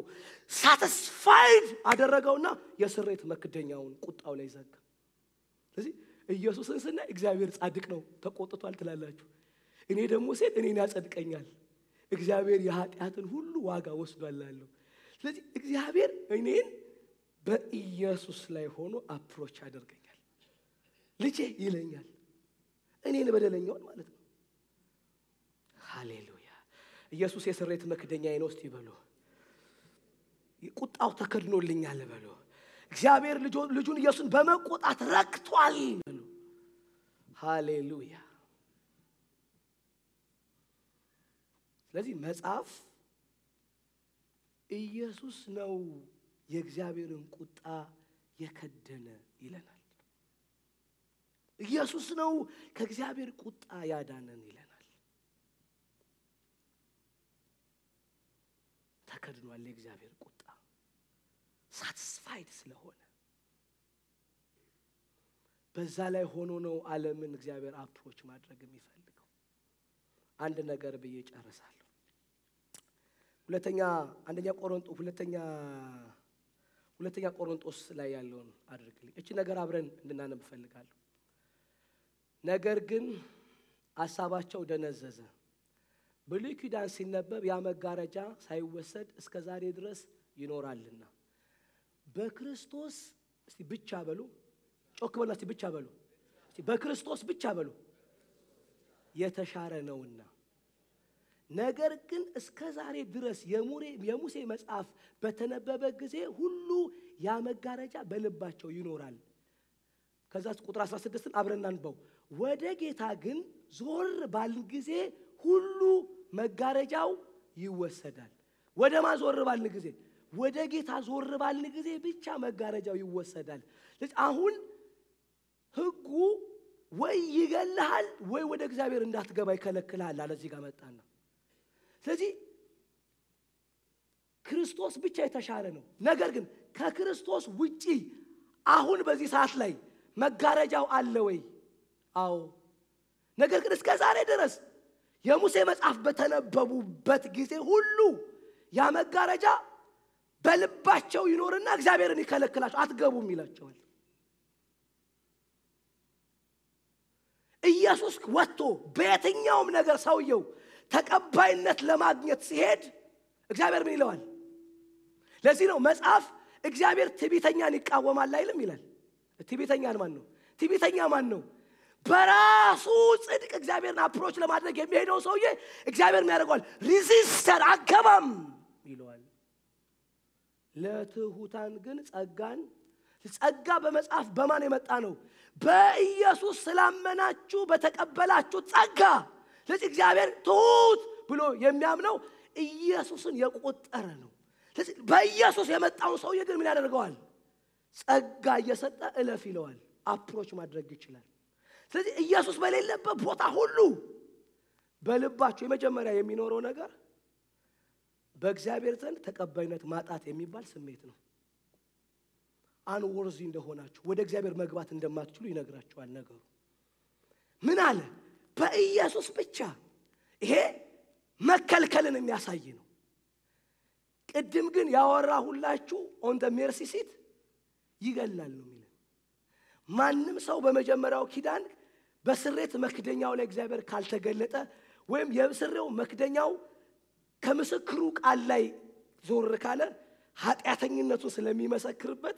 satisfied አደረገውና የስርየት መክደኛውን ቁጣው ላይ ዘጋ። ስለዚህ ኢየሱስን ስናይ እግዚአብሔር ጻድቅ ነው ተቆጥቷል ትላላችሁ። እኔ ደግሞ ሴት እኔን ያጸድቀኛል። እግዚአብሔር የኃጢአትን ሁሉ ዋጋ ወስዷል ላለሁ። ስለዚህ እግዚአብሔር እኔን በኢየሱስ ላይ ሆኖ approach ያደርገኛል። ልጄ ይለኛል፣ እኔን በደለኛውን ማለት ነው። ሃሌሉያ! ኢየሱስ የስርየት መክደኛዬ ነው። እስቲ በሉ ቁጣው ተከድኖልኛል በሉ። እግዚአብሔር ልጁን ኢየሱስን በመቆጣት ረክቷል በሉ። ሃሌሉያ! ስለዚህ መጽሐፍ ኢየሱስ ነው የእግዚአብሔርን ቁጣ የከደነ ይለናል። ኢየሱስ ነው ከእግዚአብሔር ቁጣ ያዳነን ይለናል። ተከድኗል የእግዚአብሔር ቁጣ satisfied ስለሆነ በዛ ላይ ሆኖ ነው ዓለምን እግዚአብሔር approach ማድረግ የሚፈልገው። አንድ ነገር ብዬ ጨርሳለሁ። ሁለተኛ አንደኛ ቆሮንጦ ሁለተኛ ሁለተኛ ቆሮንጦስ ላይ ያለውን አድርግልኝ። እቺ ነገር አብረን እንድናነብ እፈልጋለሁ። ነገር ግን አሳባቸው ደነዘዘ። ብሉይ ኪዳን ሲነበብ ያ መጋረጃ ሳይወሰድ እስከ ዛሬ ድረስ ይኖራልና በክርስቶስ እስቲ ብቻ በሉ፣ ጮክ በሉ እስቲ ብቻ በሉ፣ በክርስቶስ ብቻ በሉ የተሻረ ነውና ነገር ግን እስከ ዛሬ ድረስ የሙሴ መጽሐፍ በተነበበ ጊዜ ሁሉ ያ መጋረጃ በልባቸው ይኖራል። ከዛ ቁጥር 16ን አብረን ወደ ጌታ ግን ዞር ባልን ጊዜ ሁሉ መጋረጃው ይወሰዳል። ወደ ማ ዞር ባልን ጊዜ? ወደ ጌታ ዞር ባልን ጊዜ ብቻ መጋረጃው ይወሰዳል። አሁን ሕጉ ወይ ይገልሃል ወይ ወደ እግዚአብሔር እንዳትገባ ይከለክልሃል አለ። እዚህ ጋር መጣና ስለዚህ ክርስቶስ ብቻ የተሻለ ነው። ነገር ግን ከክርስቶስ ውጪ አሁን በዚህ ሰዓት ላይ መጋረጃው አለ ወይ? አዎ። ነገር ግን እስከ ዛሬ ድረስ የሙሴ መጽሐፍ በተነበቡበት ጊዜ ሁሉ ያ መጋረጃ በልባቸው ይኖርና እግዚአብሔርን ይከለክላቸው አትገቡም ይላቸዋል። ኢየሱስ ወጥቶ በየትኛውም ነገር ሰውየው ተቀባይነት ለማግኘት ሲሄድ እግዚአብሔር ምን ይለዋል? ለዚህ ነው መጽሐፍ እግዚአብሔር ትዕቢተኛን ይቃወማል አይልም ይላል። ትዕቢተኛን ማን ነው? ትዕቢተኛ ማን ነው? በራሱ ጽድቅ እግዚአብሔርን አፕሮች ለማድረግ የሚሄደው ሰውዬ እግዚአብሔር ያደርገዋል፣ resist አትገባም ይለዋል። ለትሑታን ግን ጸጋን ጸጋ በመጽሐፍ በማን የመጣ ነው? በኢየሱስ ስላመናችሁ በተቀበላችሁ ጸጋ። ስለዚህ እግዚአብሔር ትሑት ብሎ የሚያምነው ኢየሱስን የቆጠረ ነው። ስለዚህ በኢየሱስ የመጣውን ሰውዬ ግን ምን ያደርገዋል? ጸጋ እየሰጠ እለፍ ይለዋል። approach ማድረግ ይችላል። ስለዚህ ኢየሱስ በሌለበት ቦታ ሁሉ በልባችሁ የመጀመሪያ የሚኖረው ነገር በእግዚአብሔር ዘንድ ተቀባይነት ማጣት የሚባል ስሜት ነው። unworthy እንደሆናችሁ ወደ እግዚአብሔር መግባት እንደማትችሉ ይነግራችኋል ነገሩ። ምን አለ? በኢየሱስ ብቻ። ይሄ መከልከልን የሚያሳይ ነው። ቅድም ግን ያወራሁላችሁ on the mercy seat ይገላል ነው የሚለን። ማንም ሰው በመጀመሪያው ኪዳን በስሬት መክደኛው ላይ እግዚአብሔር ካልተገለጠ ወይም የስሬው መክደኛው ከምስክሩ ቃል ላይ ዞር ካለ ኃጢአተኝነቱን ስለሚመሰክርበት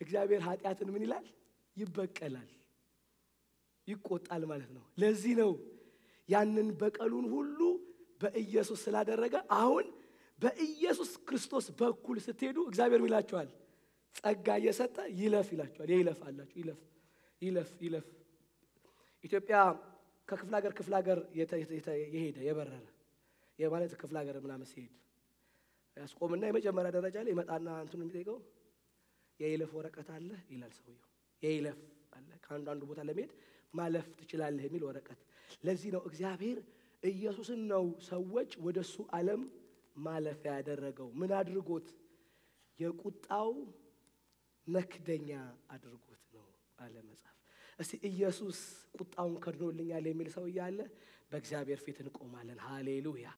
እግዚአብሔር ኃጢአትን ምን ይላል? ይበቀላል፣ ይቆጣል ማለት ነው። ለዚህ ነው ያንን በቀሉን ሁሉ በኢየሱስ ስላደረገ አሁን በኢየሱስ ክርስቶስ በኩል ስትሄዱ እግዚአብሔር ይላችኋል፣ ጸጋ እየሰጠ ይለፍ ይላችኋል። የይለፍ አላችሁ፣ ይለፍ ይለፍ ይለፍ። ኢትዮጵያ ከክፍለ ሀገር ክፍለ ሀገር የሄደ የበረረ የማለት ክፍለ ሀገር ምናምን ሲሄድ ያስቆምና የመጀመሪያ ደረጃ ላይ ይመጣና እንትኑ የሚጠይቀው የይለፍ ወረቀት አለ ይላል ሰውየው። የይለፍ አለ ከአንዱ አንዱ ቦታ ለመሄድ ማለፍ ትችላለህ የሚል ወረቀት። ለዚህ ነው እግዚአብሔር ኢየሱስን ነው ሰዎች ወደ እሱ ዓለም ማለፊያ ያደረገው። ምን አድርጎት? የቁጣው መክደኛ አድርጎት ነው አለ መጽሐፍ። እስቲ ኢየሱስ ቁጣውን ከድኖልኛል የሚል ሰው እያለ በእግዚአብሔር ፊት እንቆማለን። ሃሌሉያ